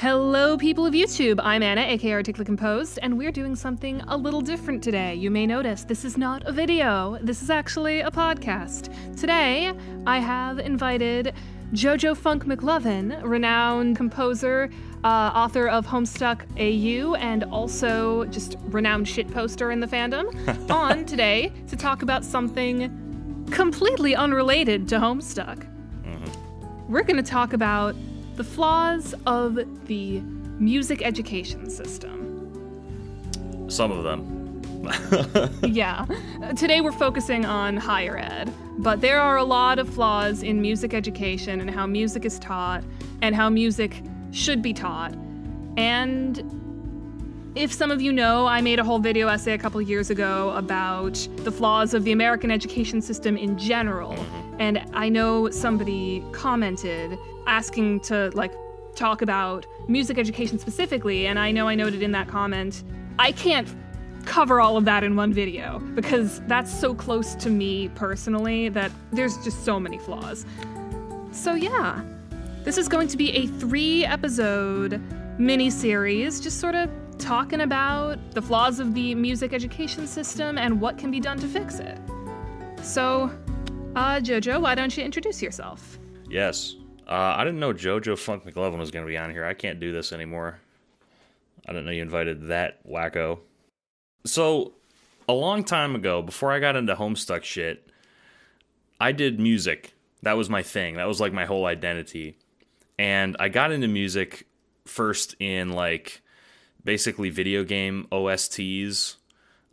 Hello, people of YouTube. I'm Anna, aka Articulately Composed, and we're doing something a little different today. You may notice this is not a video, this is actually a podcast. Today, I have invited Jojo Funk McLovin, renowned composer, uh, author of Homestuck AU, and also just renowned shitposter in the fandom, on today to talk about something completely unrelated to Homestuck. We're going to talk about the flaws of the music education system. Some of them. yeah. Today we're focusing on higher ed, but there are a lot of flaws in music education and how music is taught and how music should be taught. And if some of you know, I made a whole video essay a couple years ago about the flaws of the American education system in general. Mm-hmm. And I know somebody commented asking to like talk about music education specifically, and I know I noted in that comment, I can't cover all of that in one video because that's so close to me personally that there's just so many flaws. So yeah, this is going to be a three episode mini series, just sort of talking about the flaws of the music education system and what can be done to fix it. So, uh, Jojo, why don't you introduce yourself? Yes. Uh, I didn't know JoJo Funk McLovin was going to be on here. I can't do this anymore. I didn't know you invited that wacko. So, a long time ago, before I got into Homestuck shit, I did music. That was my thing. That was like my whole identity. And I got into music first in like basically video game OSTs,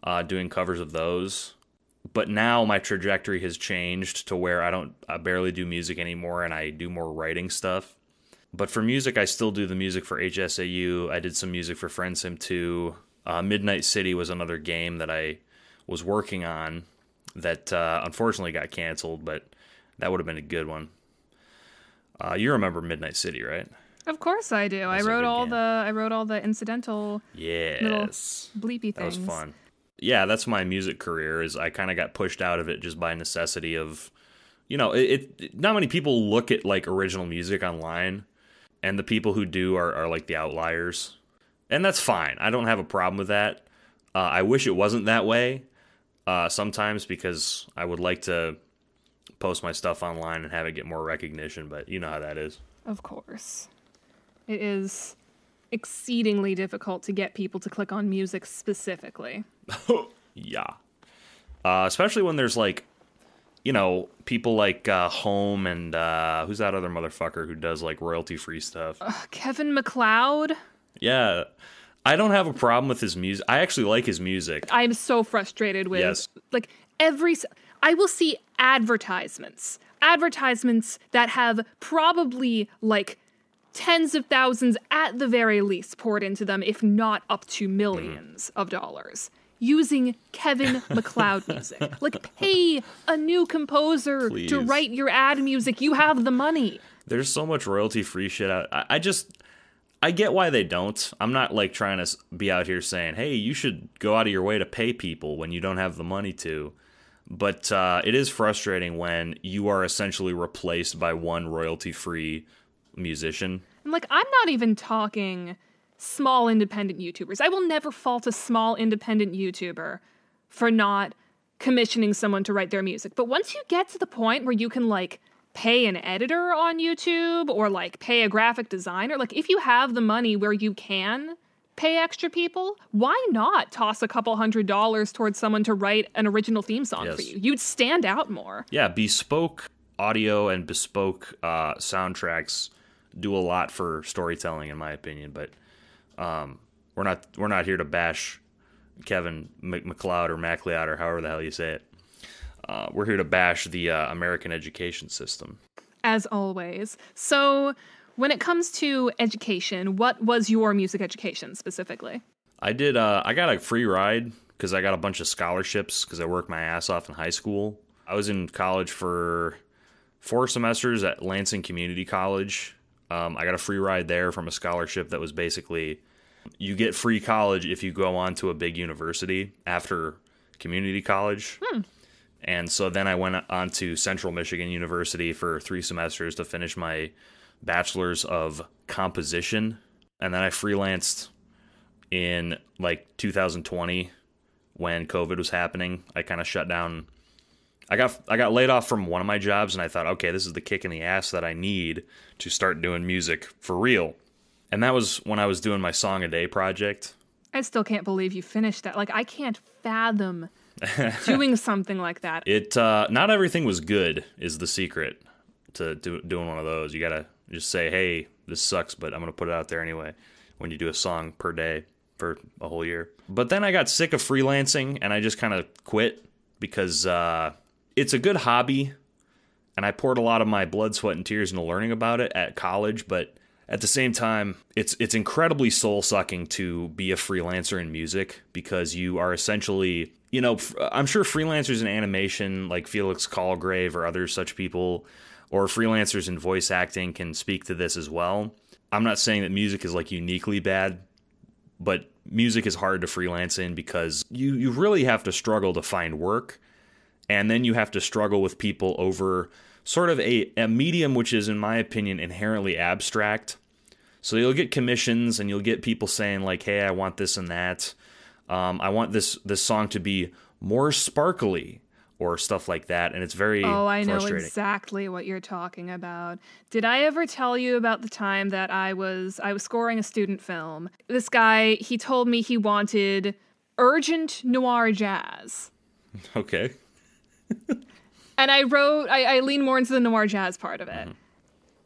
uh, doing covers of those. But now my trajectory has changed to where I don't, I barely do music anymore and I do more writing stuff. But for music, I still do the music for HSAU. I did some music for FriendSim 2. Uh, Midnight City was another game that I was working on that uh, unfortunately got canceled, but that would have been a good one. Uh, you remember Midnight City, right? Of course I do. I That's a wrote all game. the I wrote all the incidental Yes. bleepy things. That was fun. Yeah, that's my music career. Is I kind of got pushed out of it just by necessity of, you know, it, it. Not many people look at like original music online, and the people who do are, are like the outliers, and that's fine. I don't have a problem with that. Uh, I wish it wasn't that way. Uh, sometimes because I would like to post my stuff online and have it get more recognition, but you know how that is. Of course. It is exceedingly difficult to get people to click on music specifically. Yeah. Uh, especially when there's like, you know, people like uh, Home and uh, who's that other motherfucker who does like royalty free stuff? Kevin McLeod, Yeah. I don't have a problem with his music. I actually like his music. I'm so frustrated with Yes. like every I will see advertisements. Advertisements that have probably like tens of thousands at the very least poured into them if not up to 1000000s of dollars using Kevin McLeod music. Like pay a new composer to write your ad music. You have the money. There's so much royalty free shit out. I, I just, I get why they don't. I'm not like trying to be out here saying, hey, you should go out of your way to pay people when you don't have the money to. But uh, it is frustrating when you are essentially replaced by one royalty free musician. And like, I'm not even talking small independent YouTubers. I will never fault a small independent YouTuber for not commissioning someone to write their music. But once you get to the point where you can like pay an editor on YouTube or like pay a graphic designer, like if you have the money where you can pay extra people, why not toss a couple hundred dollars towards someone to write an original theme song for you? You'd stand out more. Yeah, bespoke audio and bespoke uh, soundtracks do a lot for storytelling, in my opinion. But um, we're not we're not here to bash Kevin McLeod or MacLeod or however the hell you say it. Uh, we're here to bash the uh, American education system. as always. So, when it comes to education, what was your music education specifically? I did. Uh, I got a free ride because I got a bunch of scholarships because I worked my ass off in high school. I was in college for four semesters at Lansing Community College. Um, I got a free ride there from a scholarship that was basically you get free college if you go on to a big university after community college. And so then I went on to Central Michigan University for three semesters to finish my bachelor's of composition and then I freelanced in like 2020 when COVID was happening. I kind of shut down. I got I got laid off from one of my jobs, and I thought, okay, this is the kick in the ass that I need to start doing music for real. And that was when I was doing my song a day project. I still can't believe you finished that. Like I can't fathom doing something like that. It uh, not everything was good is the secret to do, doing one of those. You gotta just say, hey, this sucks, but I'm gonna put it out there anyway. When you do a song per day for a whole year. But then I got sick of freelancing and I just kind of quit because uh, it's a good hobby, and I poured a lot of my blood, sweat, and tears into learning about it at college, but at the same time, it's it's incredibly soul sucking to be a freelancer in music because you are essentially, you know, I'm sure freelancers in animation like Felix Colgrave or other such people, or freelancers in voice acting can speak to this as well. I'm not saying that music is like uniquely bad, but music is hard to freelance in because you you really have to struggle to find work, and then you have to struggle with people over sort of a, a medium which is, in my opinion, inherently abstract. So you'll get commissions and you'll get people saying like, "Hey, I want this and that. Um, I want this this song to be more sparkly." Or stuff like that, and it's very oh, I know exactly what you're talking about. Did I ever tell you about the time that I was I was scoring a student film? This guy he told me he wanted urgent noir jazz. Okay. And I wrote, I, I leaned more into the noir jazz part of it. Mm-hmm.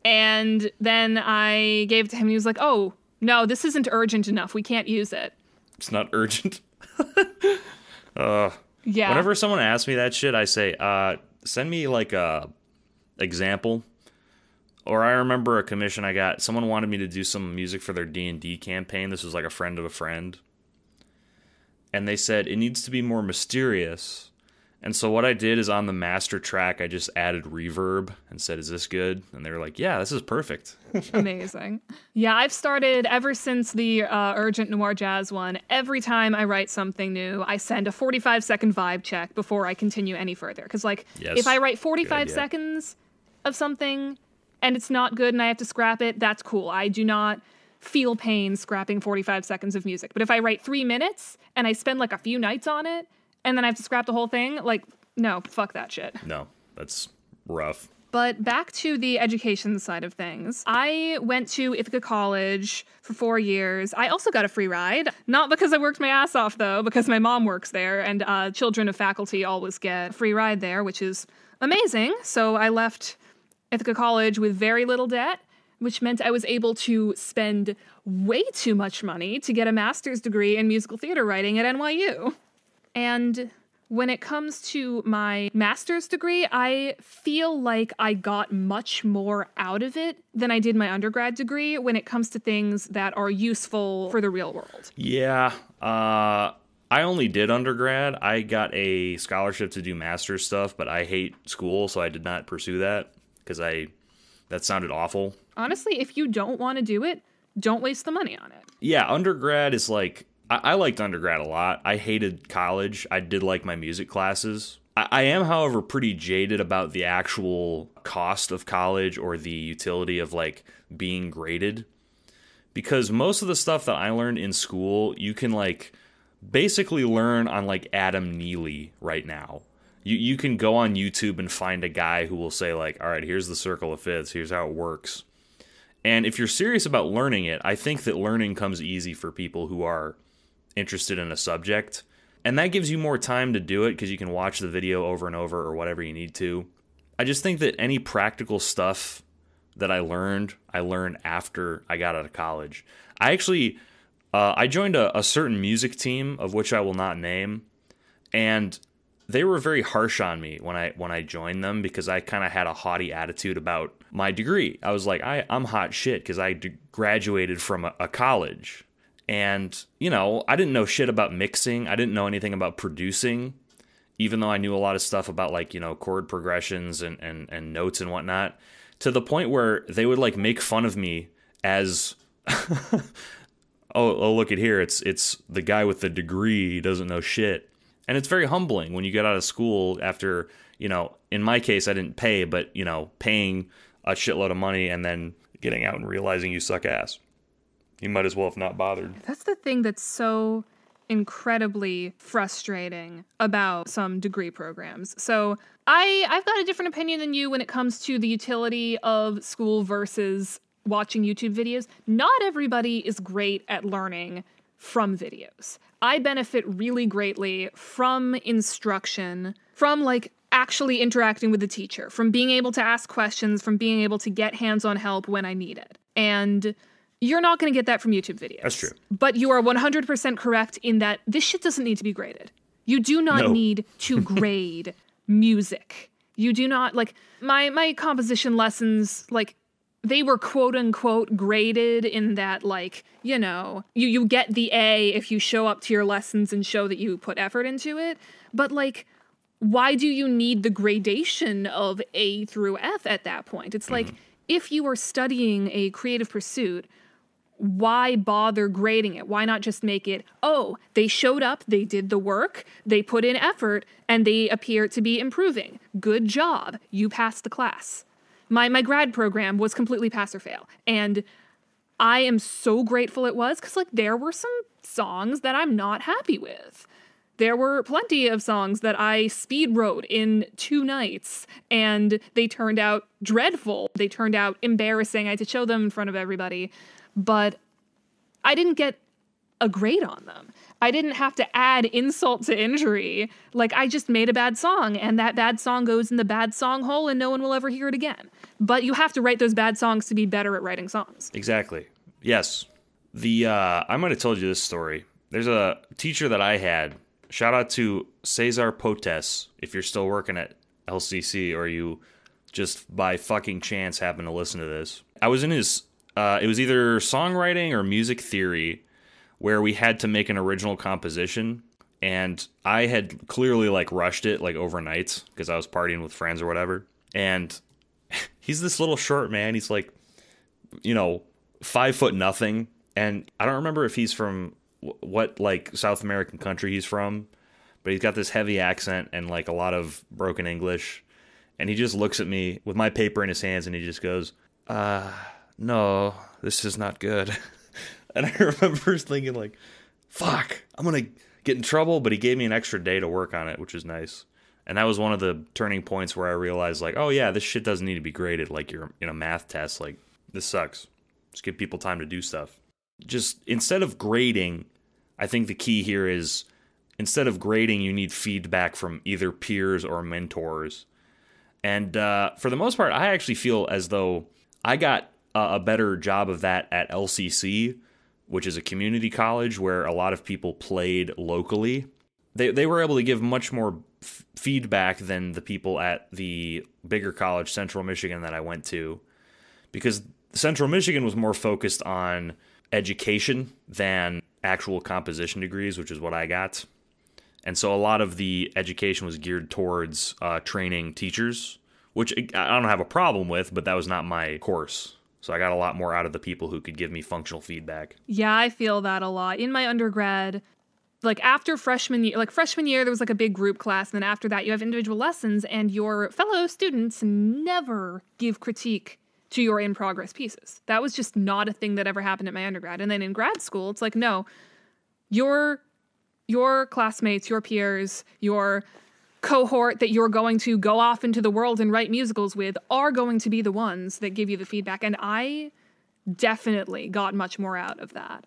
And then I gave it to him, and he was like, "Oh no, this isn't urgent enough. We can't use it." It's not urgent. uh, yeah. Whenever someone asks me that shit, I say, uh, "Send me like a example." Or I remember a commission I got. Someone wanted me to do some music for their D and D campaign. This was like a friend of a friend, and they said it needs to be more mysterious and so what I did is on the master track, I just added reverb and said, "Is this good?" And they were like, "Yeah, this is perfect." Amazing. Yeah, I've started ever since the uh, Urgent Noir Jazz one. Every time I write something new, I send a 45 second vibe check before I continue any further. Because like, yes. if I write 45 seconds of something and it's not good and I have to scrap it, that's cool. I do not feel pain scrapping 45 seconds of music. But if I write three minutes and I spend like a few nights on it and then I have to scrap the whole thing. Like, no, fuck that shit. No, that's rough. But back to the education side of things. I went to Ithaca College for four years. I also got a free ride. Not because I worked my ass off, though, because my mom works there, and uh, children of faculty always get a free ride there, which is amazing. So I left Ithaca College with very little debt, which meant I was able to spend way too much money to get a master's degree in musical theater writing at NYU. And when it comes to my master's degree, I feel like I got much more out of it than I did my undergrad degree when it comes to things that are useful for the real world. Yeah. Uh, I only did undergrad. I got a scholarship to do master's stuff, but I hate school, so I did not pursue that because I that sounded awful. Honestly, if you don't want to do it, don't waste the money on it. Yeah, undergrad is like I, liked undergrad a lot. I hated college. I did like my music classes. I, I am, however, pretty jaded about the actual cost of college or the utility of like being graded. Because most of the stuff that I learned in school, you can like basically learn on like Adam Neely right now. You you can go on YouTube and find a guy who will say like, "All right, here's the circle of fifths. Here's how it works." And if you're serious about learning it, I think that learning comes easy for people who are interested in a subject. And that gives you more time to do it because you can watch the video over and over or whatever you need to. I just think that any practical stuff that I learned, I learned after I got out of college. I actually uh, I joined a, a certain music team of which I will not name, and they were very harsh on me when I when I joined them because I kind of had a haughty attitude about my degree. I was like, I, I'm hot shit because I d- graduated from a, a college and, you know, I didn't know shit about mixing. I didn't know anything about producing, even though I knew a lot of stuff about like, you know, chord progressions and, and, and notes and whatnot, to the point where they would like make fun of me as oh, oh look at here, it's it's the guy with the degree doesn't know shit. And it's very humbling when you get out of school after, you know, in my case I didn't pay, but you know, paying a shitload of money and then getting out and realizing you suck ass. He might as well have not bothered. That's the thing that's so incredibly frustrating about some degree programs. So I I've got a different opinion than you when it comes to the utility of school versus watching YouTube videos. Not everybody is great at learning from videos. I benefit really greatly from instruction, from like actually interacting with the teacher, from being able to ask questions, from being able to get hands-on help when I need it. And you're not going to get that from YouTube videos. That's true. But you are 100% correct in that this shit doesn't need to be graded. You do not No. need to grade music. You do not like my my composition lessons like they were quote unquote graded in that like, you know, you you get the A if you show up to your lessons and show that you put effort into it. But like why do you need the gradation of A through F at that point? It's like mm-hmm. if you are studying a creative pursuit, why bother grading it? Why not just make it, oh, they showed up, they did the work, they put in effort, and they appear to be improving. Good job. You passed the class. My my grad program was completely pass or fail. And I am so grateful it was because like there were some songs that I'm not happy with. There were plenty of songs that I speed wrote in two nights and they turned out dreadful. They turned out embarrassing. I had to show them in front of everybody. But I didn't get a grade on them. I didn't have to add insult to injury. Like, I just made a bad song, and that bad song goes in the bad song hole, and no one will ever hear it again. But you have to write those bad songs to be better at writing songs. Exactly. Yes. The uh, I might have told you this story. There's a teacher that I had. Shout out to Cesar Potes if you're still working at LCC or you just by fucking chance happen to listen to this. I was in his. Uh, it was either songwriting or music theory, where we had to make an original composition, and I had clearly like rushed it like overnight because I was partying with friends or whatever. And he's this little short man. He's like you know, five foot nothing. And I don't remember if he's from what like South American country he's from, but he's got this heavy accent and like a lot of broken English. And he just looks at me with my paper in his hands and he just goes, uh, no, this is not good. and I remember thinking like, fuck, I'm going to get in trouble. But he gave me an extra day to work on it, which is nice. And that was one of the turning points where I realized like, oh yeah, this shit doesn't need to be graded like you're in a math test. Like this sucks. Just give people time to do stuff. Just instead of grading, I think the key here is instead of grading, you need feedback from either peers or mentors. And uh, for the most part, I actually feel as though I got a, better job of that at LCC, which is a community college where a lot of people played locally. They, they were able to give much more f- feedback than the people at the bigger college, Central Michigan, that I went to because Central Michigan was more focused on education than actual composition degrees, which is what I got. And so a lot of the education was geared towards uh, training teachers, which I don't have a problem with, but that was not my course. So I got a lot more out of the people who could give me functional feedback. Yeah, I feel that a lot. In my undergrad, like after freshman year, like freshman year, there was like a big group class, and then after that, you have individual lessons, and your fellow students never give critique to your in progress pieces. That was just not a thing that ever happened at my undergrad. And then in grad school, it's like, no, your your classmates, your peers, your cohort that you're going to go off into the world and write musicals with are going to be the ones that give you the feedback. And I definitely got much more out of that.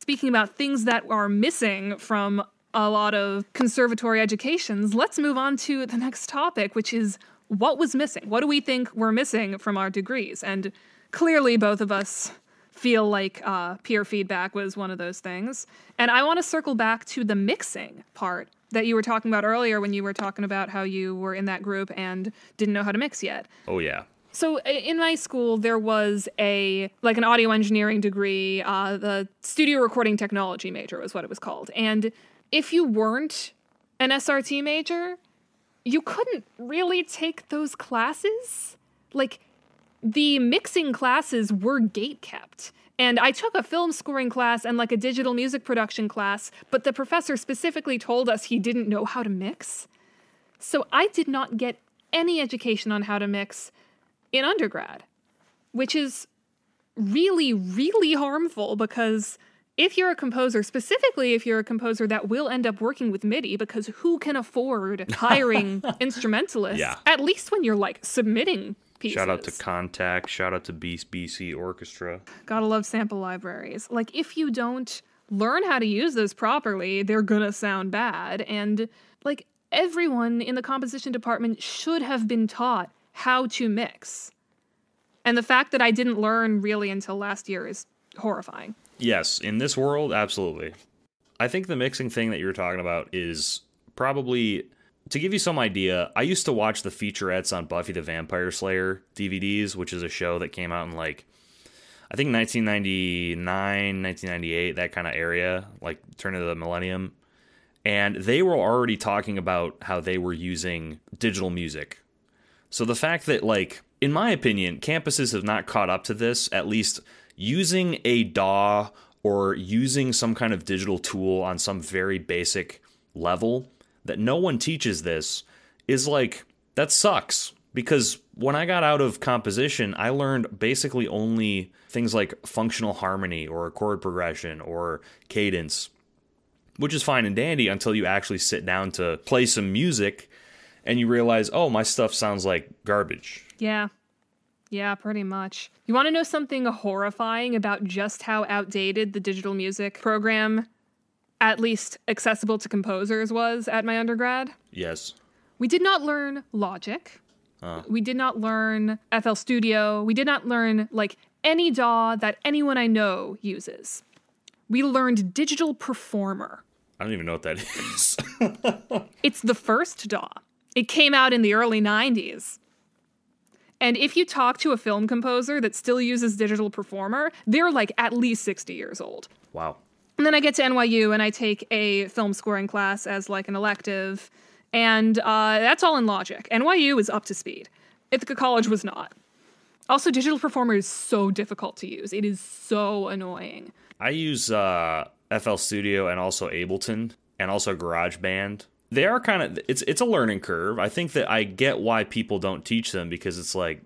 Speaking about things that are missing from a lot of conservatory educations, let's move on to the next topic, which is what was missing? What do we think we're missing from our degrees? And clearly, both of us feel like uh, peer feedback was one of those things. And I want to circle back to the mixing part that you were talking about earlier when you were talking about how you were in that group and didn't know how to mix yet. Oh, yeah. So in my school, there was a like an audio engineering degree. Uh, the studio recording technology major was what it was called. And if you weren't an SRT major, you couldn't really take those classes. Like the mixing classes were gate kept. And I took a film scoring class and like a digital music production class, but the professor specifically told us he didn't know how to mix. So I did not get any education on how to mix in undergrad, which is really, really harmful because if you're a composer, specifically if you're a composer that will end up working with MIDI, because who can afford hiring instrumentalists? Yeah. At least when you're like submitting pieces. Shout out to Kontakt. Shout out to BBC Orchestra. Gotta love sample libraries. Like, if you don't learn how to use those properly, they're gonna sound bad. And, like, everyone in the composition department should have been taught how to mix. And the fact that I didn't learn really until last year is horrifying. Yes, in this world, absolutely. I think the mixing thing that you're talking about is probably to give you some idea. I used to watch the featurettes on Buffy the Vampire Slayer DVDs, which is a show that came out in like I think 1999, 1998, that kind of area, like turn of the millennium. And they were already talking about how they were using digital music. So the fact that like in my opinion, campuses have not caught up to this, at least using a DAW or using some kind of digital tool on some very basic level that no one teaches this is like that sucks because when I got out of composition, I learned basically only things like functional harmony or chord progression or cadence, which is fine and dandy until you actually sit down to play some music and you realize, oh, my stuff sounds like garbage. Yeah. Yeah, pretty much. You want to know something horrifying about just how outdated the digital music program, at least accessible to composers, was at my undergrad? Yes. We did not learn Logic. Oh. We did not learn FL Studio. We did not learn, like, any DAW that anyone I know uses. We learned Digital Performer. I don't even know what that is. It's the first DAW. It came out in the early 90s. And if you talk to a film composer that still uses Digital Performer, they're like at least 60 years old. wow. And then I get to NYU and I take a film scoring class as like an elective, and uh, that's all in Logic. NYU is up to speed. Ithaca College was not. Also, Digital Performer is so difficult to use. It is so annoying. I use uh, FL Studio and also Ableton and also GarageBand. They are kind of it's it's a learning curve. I think that I get why people don't teach them because it's like,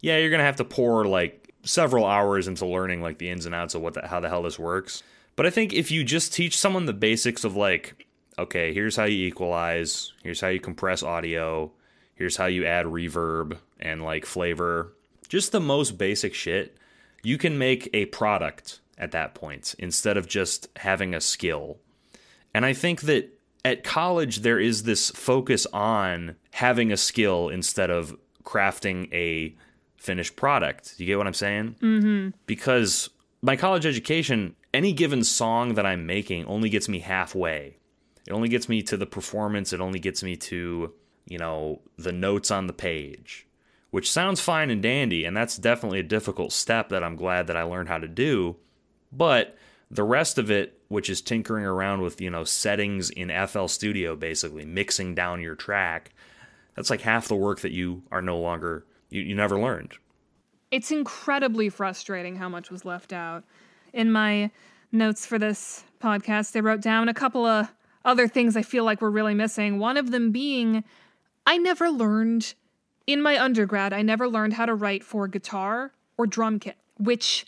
yeah, you're gonna have to pour like several hours into learning like the ins and outs of what the, how the hell this works. But I think if you just teach someone the basics of like, okay, here's how you equalize, here's how you compress audio, here's how you add reverb and like flavor, just the most basic shit, you can make a product at that point instead of just having a skill. And I think that at college, there is this focus on having a skill instead of crafting a finished product. You get what I'm saying? Mm-hmm. Because my college education, any given song that I'm making only gets me halfway. It only gets me to the performance, it only gets me to, you know, the notes on the page, which sounds fine and dandy. And that's definitely a difficult step that I'm glad that I learned how to do. But the rest of it, which is tinkering around with, you know, settings in FL Studio, basically mixing down your track, that's like half the work that you are no longer, you, you never learned. It's incredibly frustrating how much was left out. In my notes for this podcast, I wrote down a couple of other things I feel like we're really missing. One of them being I never learned in my undergrad, I never learned how to write for guitar or drum kit, which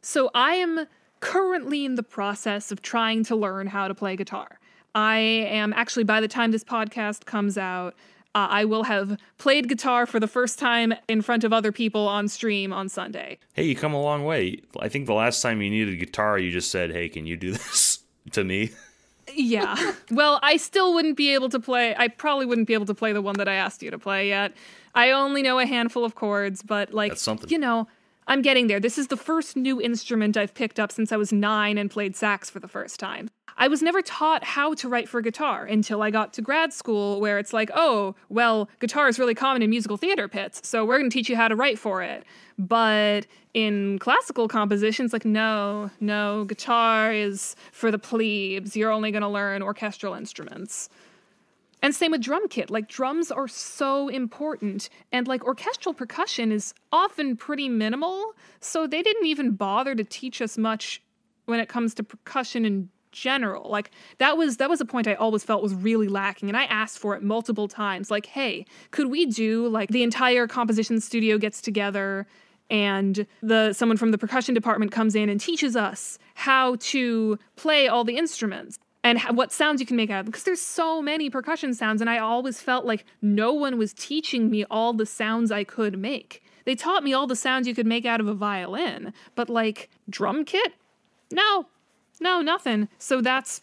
so I am currently in the process of trying to learn how to play guitar. I am actually by the time this podcast comes out, uh, I will have played guitar for the first time in front of other people on stream on Sunday. Hey, you come a long way. I think the last time you needed guitar, you just said, hey, can you do this to me? Yeah. well, I still wouldn't be able to play. I probably wouldn't be able to play the one that I asked you to play yet. I only know a handful of chords, but like, That's something. you know, I'm getting there. This is the first new instrument I've picked up since I was nine and played sax for the first time. I was never taught how to write for guitar until I got to grad school, where it's like, oh, well, guitar is really common in musical theater pits, so we're going to teach you how to write for it. But in classical compositions, like, no, no, guitar is for the plebes. You're only going to learn orchestral instruments. And same with drum kit. Like drums are so important. And like orchestral percussion is often pretty minimal. So they didn't even bother to teach us much when it comes to percussion in general. Like that was that was a point I always felt was really lacking. And I asked for it multiple times. Like, hey, could we do like the entire composition studio gets together and the someone from the percussion department comes in and teaches us how to play all the instruments and what sounds you can make out of them because there's so many percussion sounds and I always felt like no one was teaching me all the sounds I could make. They taught me all the sounds you could make out of a violin, but like drum kit? No. No, nothing. So that's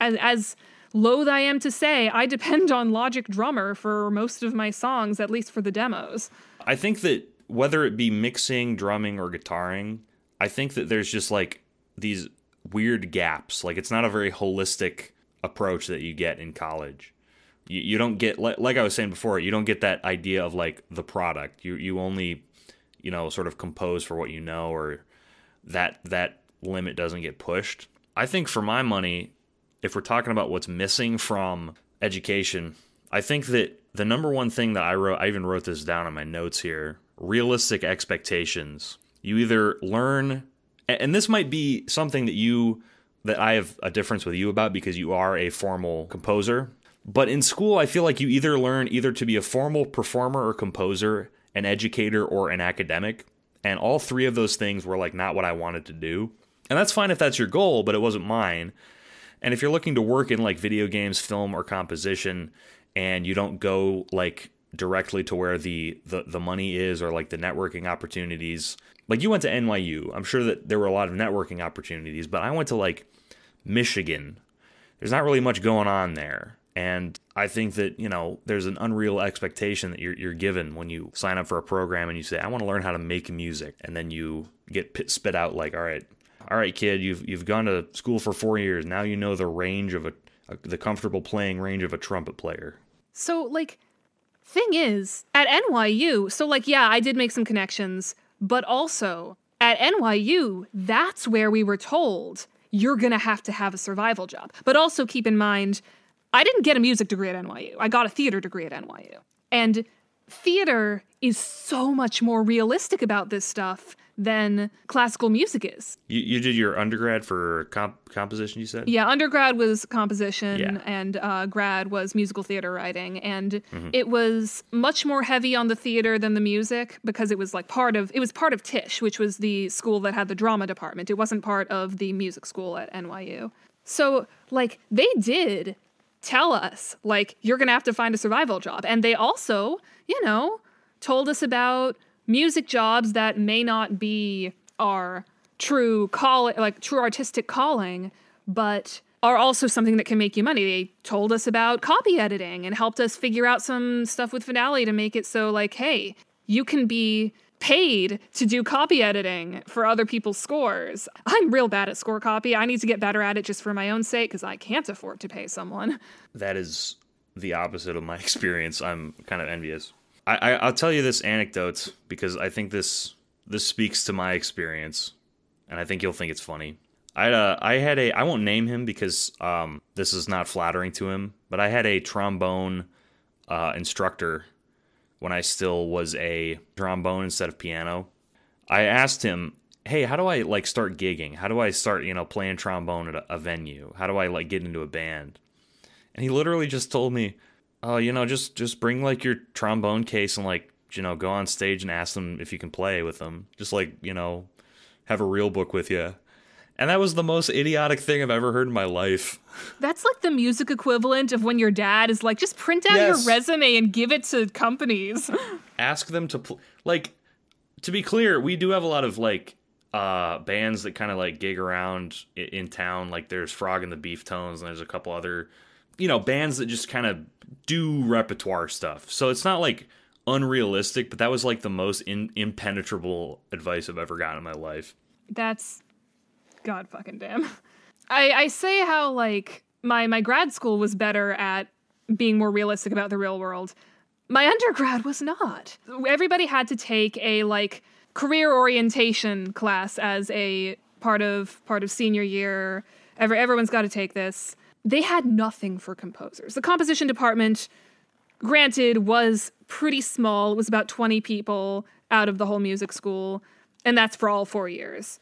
as as loath I am to say, I depend on Logic Drummer for most of my songs, at least for the demos. I think that whether it be mixing, drumming, or guitaring, I think that there's just like these weird gaps. Like it's not a very holistic approach that you get in college. You, you don't get like I was saying before, you don't get that idea of like the product. You you only you know sort of compose for what you know or that that limit doesn't get pushed. I think for my money, if we're talking about what's missing from education, I think that the number one thing that I wrote, I even wrote this down in my notes here realistic expectations. You either learn, and this might be something that you, that I have a difference with you about because you are a formal composer. But in school, I feel like you either learn either to be a formal performer or composer, an educator or an academic. And all three of those things were like not what I wanted to do. And that's fine if that's your goal, but it wasn't mine. And if you're looking to work in like video games, film, or composition, and you don't go like directly to where the, the the money is or like the networking opportunities, like you went to NYU, I'm sure that there were a lot of networking opportunities, but I went to like Michigan. There's not really much going on there. And I think that, you know, there's an unreal expectation that you're, you're given when you sign up for a program and you say, I want to learn how to make music. And then you get spit out like, all right, all right, kid, you've you've gone to school for four years. Now you know the range of a, a the comfortable playing range of a trumpet player. So like, thing is, at NYU, so like, yeah, I did make some connections, but also at NYU, that's where we were told you're gonna have to have a survival job. But also keep in mind, I didn't get a music degree at NYU. I got a theater degree at NYU, and theater is so much more realistic about this stuff than classical music is. You, you did your undergrad for comp- composition, you said? Yeah, undergrad was composition yeah. and uh, grad was musical theater writing. And mm-hmm. it was much more heavy on the theater than the music because it was like part of, it was part of Tisch, which was the school that had the drama department. It wasn't part of the music school at NYU. So, like, they did tell us, like, you're going to have to find a survival job. And they also, you know, told us about music jobs that may not be our true call like true artistic calling but are also something that can make you money they told us about copy editing and helped us figure out some stuff with finale to make it so like hey you can be paid to do copy editing for other people's scores. I'm real bad at score copy. I need to get better at it just for my own sake because I can't afford to pay someone. That is the opposite of my experience. I'm kind of envious. I, I will tell you this anecdote because I think this this speaks to my experience, and I think you'll think it's funny. I I had a I won't name him because um this is not flattering to him, but I had a trombone uh, instructor when I still was a trombone instead of piano. I asked him, "Hey, how do I like start gigging? How do I start you know playing trombone at a, a venue? How do I like get into a band?" And he literally just told me, oh, you know, just just bring like your trombone case and like you know go on stage and ask them if you can play with them. Just like you know, have a real book with you. And that was the most idiotic thing I've ever heard in my life. That's like the music equivalent of when your dad is like, just print out yes. your resume and give it to companies. Ask them to pl- like. To be clear, we do have a lot of like uh bands that kind of like gig around in, in town. Like there's Frog and the Beeftones, and there's a couple other you know, bands that just kind of do repertoire stuff. So it's not like unrealistic, but that was like the most in, impenetrable advice I've ever gotten in my life. That's god fucking damn. I I say how like my my grad school was better at being more realistic about the real world. My undergrad was not. Everybody had to take a like career orientation class as a part of part of senior year. Every, everyone's got to take this they had nothing for composers. The composition department, granted, was pretty small. It was about 20 people out of the whole music school, and that's for all four years.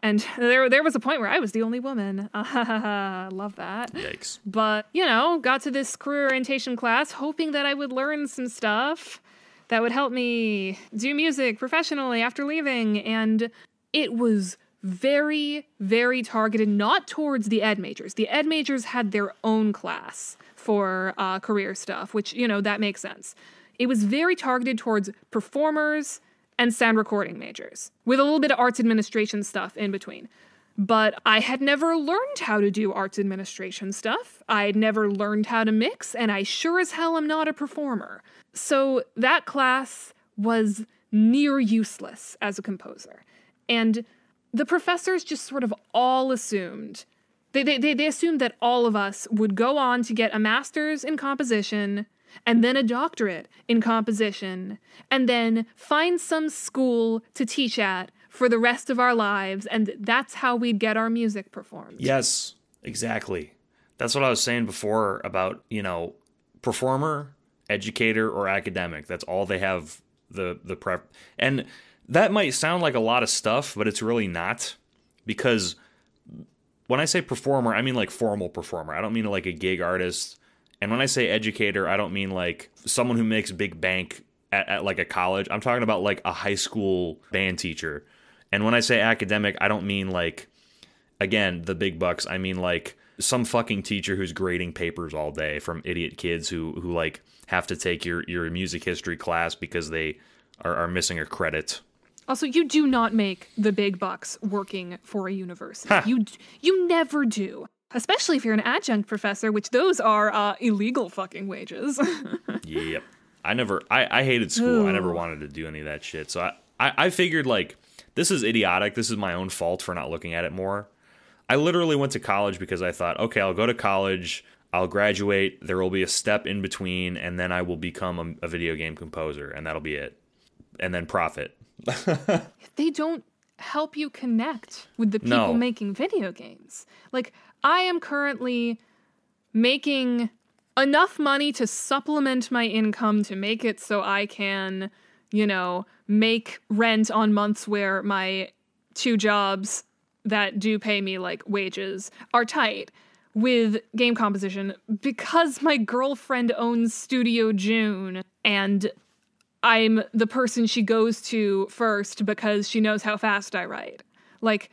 And there, there was a point where I was the only woman. Love that. Yikes. But, you know, got to this career orientation class hoping that I would learn some stuff. that would help me do music professionally after leaving. And it was very, very targeted, not towards the ed majors. The ed majors had their own class for uh, career stuff, which, you know, that makes sense. It was very targeted towards performers and sound recording majors, with a little bit of arts administration stuff in between. But I had never learned how to do arts administration stuff. I had never learned how to mix, and I sure as hell am not a performer. So that class was near useless as a composer. And the professors just sort of all assumed they, they, they assumed that all of us would go on to get a master's in composition and then a doctorate in composition and then find some school to teach at for the rest of our lives and that's how we'd get our music performed. Yes, exactly. That's what I was saying before about, you know, performer, educator or academic. That's all they have the the prep and that might sound like a lot of stuff, but it's really not because when I say performer, I mean like formal performer. I don't mean like a gig artist. And when I say educator, I don't mean like someone who makes big bank at, at like a college. I'm talking about like a high school band teacher. And when I say academic, I don't mean like again, the big bucks. I mean like some fucking teacher who's grading papers all day from idiot kids who who like have to take your your music history class because they are, are missing a credit also, you do not make the big bucks working for a university. Huh. You you never do. Especially if you're an adjunct professor, which those are uh, illegal fucking wages. yep. I never I, I hated school. Ooh. I never wanted to do any of that shit. So I, I, I figured like this is idiotic. This is my own fault for not looking at it more. I literally went to college because I thought, okay, I'll go to college, I'll graduate, there will be a step in between, and then I will become a, a video game composer, and that'll be it. And then profit they don't help you connect with the people no. making video games. Like, I am currently making enough money to supplement my income to make it so I can, you know, make rent on months where my two jobs that do pay me like wages are tight with game composition because my girlfriend owns Studio June and I'm the person she goes to first because she knows how fast I write. Like,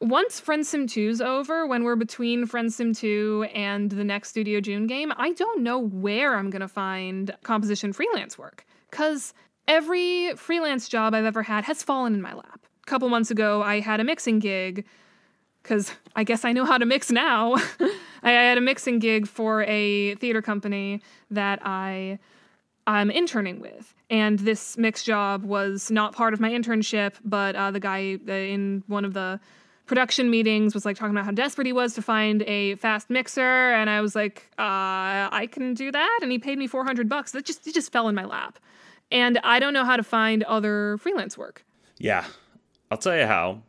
once Friendsim 2's over, when we're between Friendsim 2 and the next Studio June game, I don't know where I'm going to find composition freelance work. Because every freelance job I've ever had has fallen in my lap. A couple months ago, I had a mixing gig, because I guess I know how to mix now. I had a mixing gig for a theater company that I I'm interning with. And this mix job was not part of my internship, but uh, the guy uh, in one of the production meetings was like talking about how desperate he was to find a fast mixer, and I was like, uh, I can do that, and he paid me 400 bucks. That just it just fell in my lap, and I don't know how to find other freelance work. Yeah, I'll tell you how.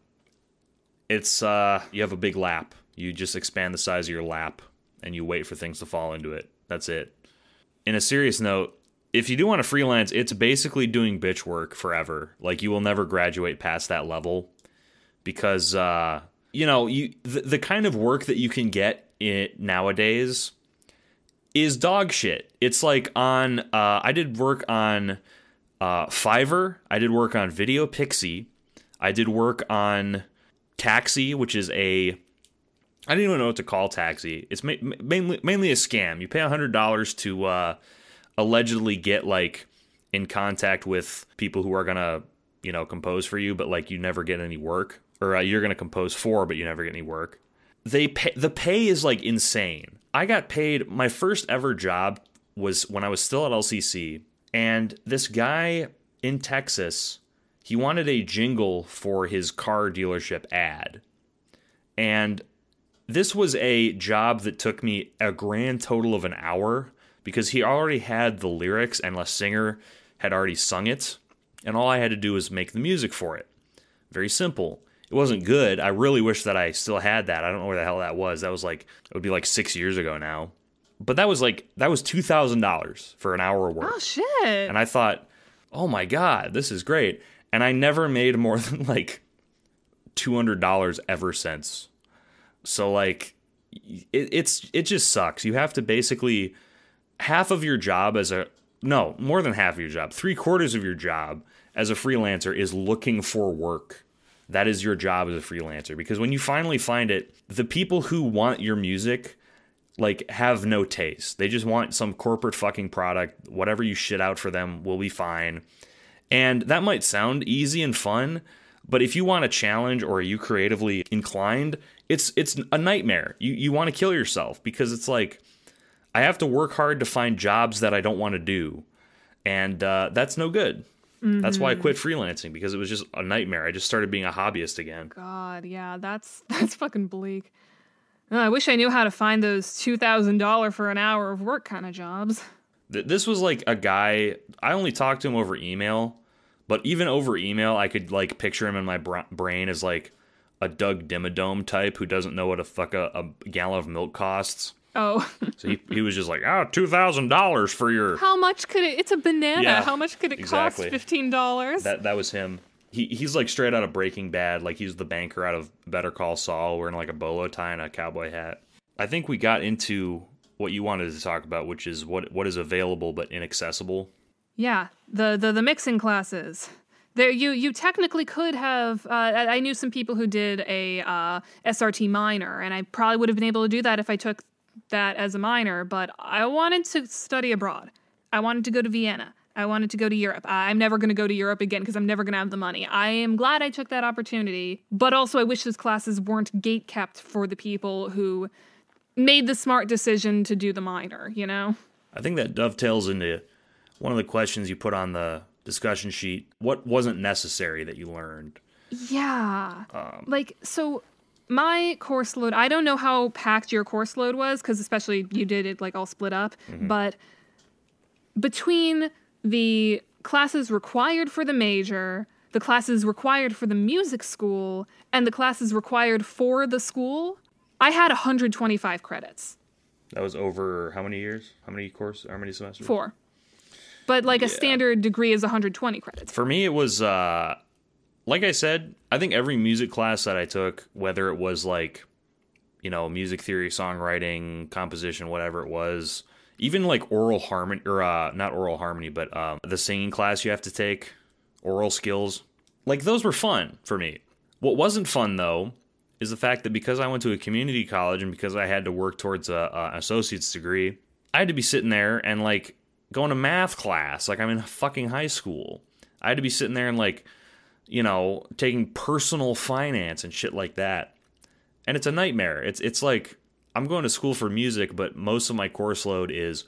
It's uh, you have a big lap. You just expand the size of your lap, and you wait for things to fall into it. That's it. In a serious note, if you do want to freelance, it's basically doing bitch work forever. Like you will never graduate past that level because uh, you know you the, the kind of work that you can get it nowadays is dog shit. It's like on uh, I did work on uh, Fiverr. I did work on Video Pixie. I did work on Taxi, which is a I didn't even know what to call Taxi. It's ma- mainly mainly a scam. You pay hundred dollars to uh, allegedly get like in contact with people who are gonna you know compose for you, but like you never get any work, or uh, you're gonna compose for, but you never get any work. They pay the pay is like insane. I got paid my first ever job was when I was still at LCC, and this guy in Texas, he wanted a jingle for his car dealership ad, and this was a job that took me a grand total of an hour because he already had the lyrics and the singer had already sung it, and all I had to do was make the music for it. Very simple. It wasn't good. I really wish that I still had that. I don't know where the hell that was. That was like it would be like six years ago now. But that was like that was two thousand dollars for an hour of work. Oh shit! And I thought, oh my god, this is great. And I never made more than like two hundred dollars ever since. So like, it, it's it just sucks. You have to basically half of your job as a no, more than half of your job, three quarters of your job as a freelancer is looking for work. That is your job as a freelancer because when you finally find it, the people who want your music like have no taste. They just want some corporate fucking product. Whatever you shit out for them will be fine. And that might sound easy and fun, but if you want a challenge or are you creatively inclined, it's it's a nightmare. You you want to kill yourself because it's like I have to work hard to find jobs that I don't want to do, and uh, that's no good. Mm-hmm. That's why I quit freelancing because it was just a nightmare. I just started being a hobbyist again. God, yeah, that's that's fucking bleak. I wish I knew how to find those two thousand dollar for an hour of work kind of jobs. This was like a guy. I only talked to him over email, but even over email, I could like picture him in my brain as like a Doug Dimmadome type who doesn't know what a fuck a, a gallon of milk costs. Oh. so he, he was just like, oh, $2,000 for your. How much could it? It's a banana. Yeah, How much could it exactly. cost? $15? That, that was him. He, he's like straight out of Breaking Bad. Like he's the banker out of Better Call Saul wearing like a bolo tie and a cowboy hat. I think we got into what you wanted to talk about, which is what what is available but inaccessible. Yeah, the the, the mixing classes. There, you you technically could have. Uh, I knew some people who did a uh, SRT minor, and I probably would have been able to do that if I took that as a minor. But I wanted to study abroad. I wanted to go to Vienna. I wanted to go to Europe. I'm never going to go to Europe again because I'm never going to have the money. I am glad I took that opportunity, but also I wish those classes weren't gate kept for the people who made the smart decision to do the minor, you know? I think that dovetails into one of the questions you put on the discussion sheet. What wasn't necessary that you learned? Yeah. Um, like, so my course load, I don't know how packed your course load was because, especially, you did it like all split up, mm-hmm. but between the classes required for the major, the classes required for the music school, and the classes required for the school, I had 125 credits. That was over how many years? How many course? How many semesters? Four. But like yeah. a standard degree is 120 credits. For me, it was uh, like I said. I think every music class that I took, whether it was like, you know, music theory, songwriting, composition, whatever it was, even like aural harmony or uh, not aural harmony, but um, the singing class you have to take, aural skills, like those were fun for me. What wasn't fun though is the fact that because I went to a community college and because I had to work towards a, a associate's degree, I had to be sitting there and like going to math class, like I'm in fucking high school. I had to be sitting there and like, you know, taking personal finance and shit like that. And it's a nightmare. It's it's like I'm going to school for music, but most of my course load is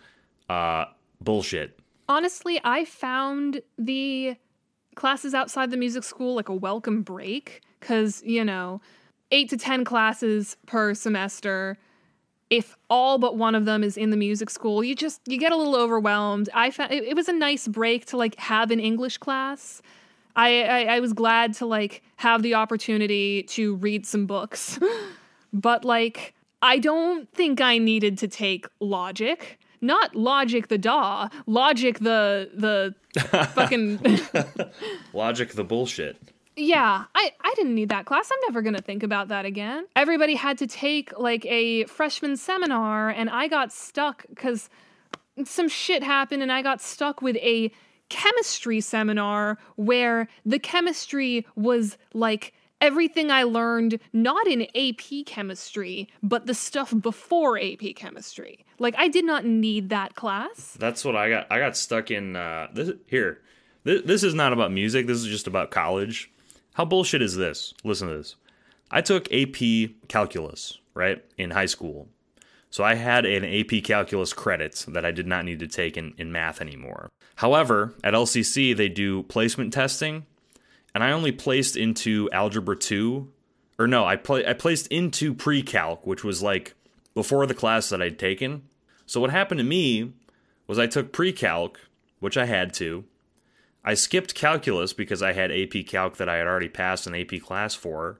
uh, bullshit. Honestly, I found the classes outside the music school like a welcome break because, you know, eight to 10 classes per semester. If all but one of them is in the music school, you just you get a little overwhelmed. I found it, it was a nice break to like have an English class. I, I, I was glad to like have the opportunity to read some books, but like I don't think I needed to take logic. Not logic the daw, logic the the fucking logic the bullshit. Yeah, I, I didn't need that class. I'm never going to think about that again. Everybody had to take like a freshman seminar, and I got stuck because some shit happened, and I got stuck with a chemistry seminar where the chemistry was like everything I learned not in AP chemistry, but the stuff before AP chemistry. Like I did not need that class. That's what I got. I got stuck in uh, this here. This, this is not about music. This is just about college. How bullshit is this? Listen to this. I took AP calculus, right, in high school. So I had an AP calculus credit that I did not need to take in, in math anymore. However, at LCC, they do placement testing and I only placed into algebra 2 or no, I pla- I placed into pre-calc, which was like before the class that I'd taken. So what happened to me was I took pre-calc, which I had to. I skipped calculus because I had AP calc that I had already passed an AP class for.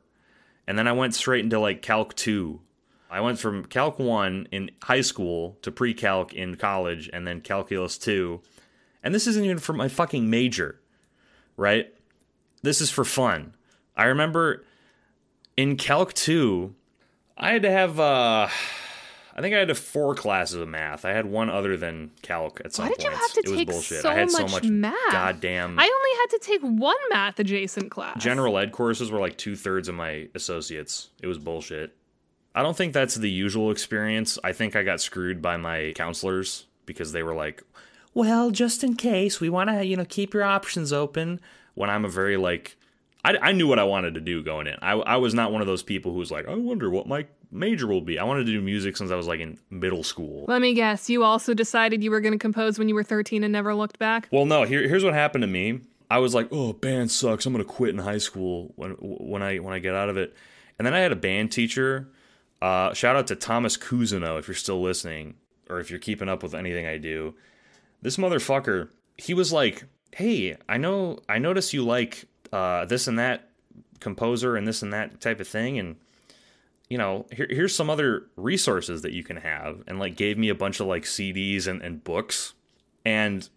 And then I went straight into like calc 2. I went from calc 1 in high school to pre-calc in college and then calculus 2. And this isn't even for my fucking major, right? this is for fun. I remember in Calc 2, I had to have uh I think I had four classes of math. I had one other than calc at some Why did points. you have to it was take bullshit. so I had much, so much math? goddamn I only had to take one math adjacent class. general ed courses were like two thirds of my associates. It was bullshit. I don't think that's the usual experience. I think I got screwed by my counselors because they were like, "Well, just in case, we want to, you know, keep your options open." When I'm a very like, I, I knew what I wanted to do going in. I, I was not one of those people who was like, "I wonder what my major will be." I wanted to do music since I was like in middle school. Let me guess. You also decided you were going to compose when you were 13 and never looked back. Well, no. Here, here's what happened to me. I was like, "Oh, band sucks. I'm gonna quit in high school when when I when I get out of it." And then I had a band teacher. Uh, shout out to Thomas Cousineau if you're still listening or if you're keeping up with anything I do. This motherfucker, he was like, "Hey, I know, I notice you like uh, this and that composer and this and that type of thing, and you know, here, here's some other resources that you can have." And like, gave me a bunch of like CDs and, and books, and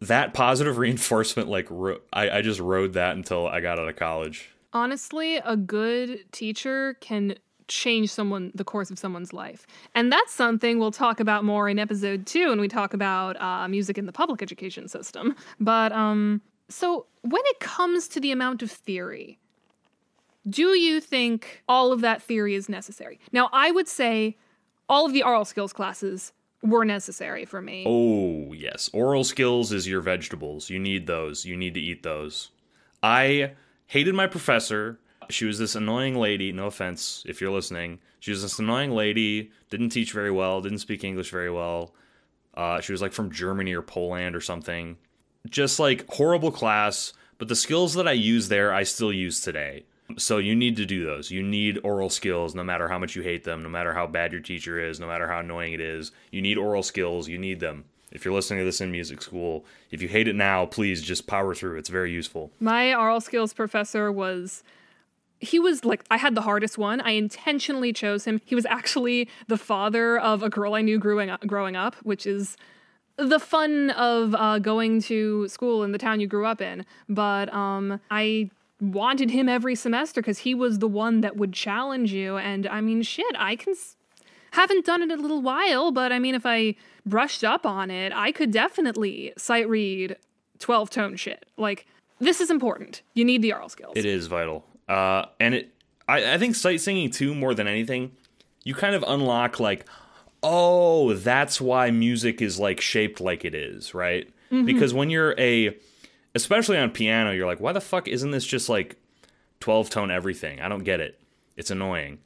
that positive reinforcement, like, ro- I, I just rode that until I got out of college. Honestly, a good teacher can change someone the course of someone's life and that's something we'll talk about more in episode two when we talk about uh, music in the public education system but um so when it comes to the amount of theory do you think all of that theory is necessary now i would say all of the aural skills classes were necessary for me Oh, yes. Aural skills is your vegetables. You need those. You need to eat those. I hated my professor. She was this annoying lady. No offense if you're listening. She was this annoying lady. Didn't teach very well. Didn't speak English very well. Uh, she was like from Germany or Poland or something. Just like horrible class. But the skills that I use there, I still use today. So you need to do those. You need aural skills no matter how much you hate them, no matter how bad your teacher is, no matter how annoying it is. You need aural skills. You need them. If you're listening to this in music school, if you hate it now, please just power through. It's very useful. My aural skills professor was he was like I had the hardest one. I intentionally chose him. He was actually the father of a girl I knew growing up, growing up, which is the fun of uh, going to school in the town you grew up in. But um, I wanted him every semester because he was the one that would challenge you. And I mean, shit, I can. S- haven't done it in a little while, but I mean, if I brushed up on it, I could definitely sight read 12 tone shit. Like, this is important. You need the aural skills. It is vital. Uh, and it, I, I think sight singing too, more than anything, you kind of unlock like, oh, that's why music is like shaped like it is, right? Because when you're a, especially on piano, you're like, why the fuck isn't this just like 12 tone everything? I don't get it. It's annoying.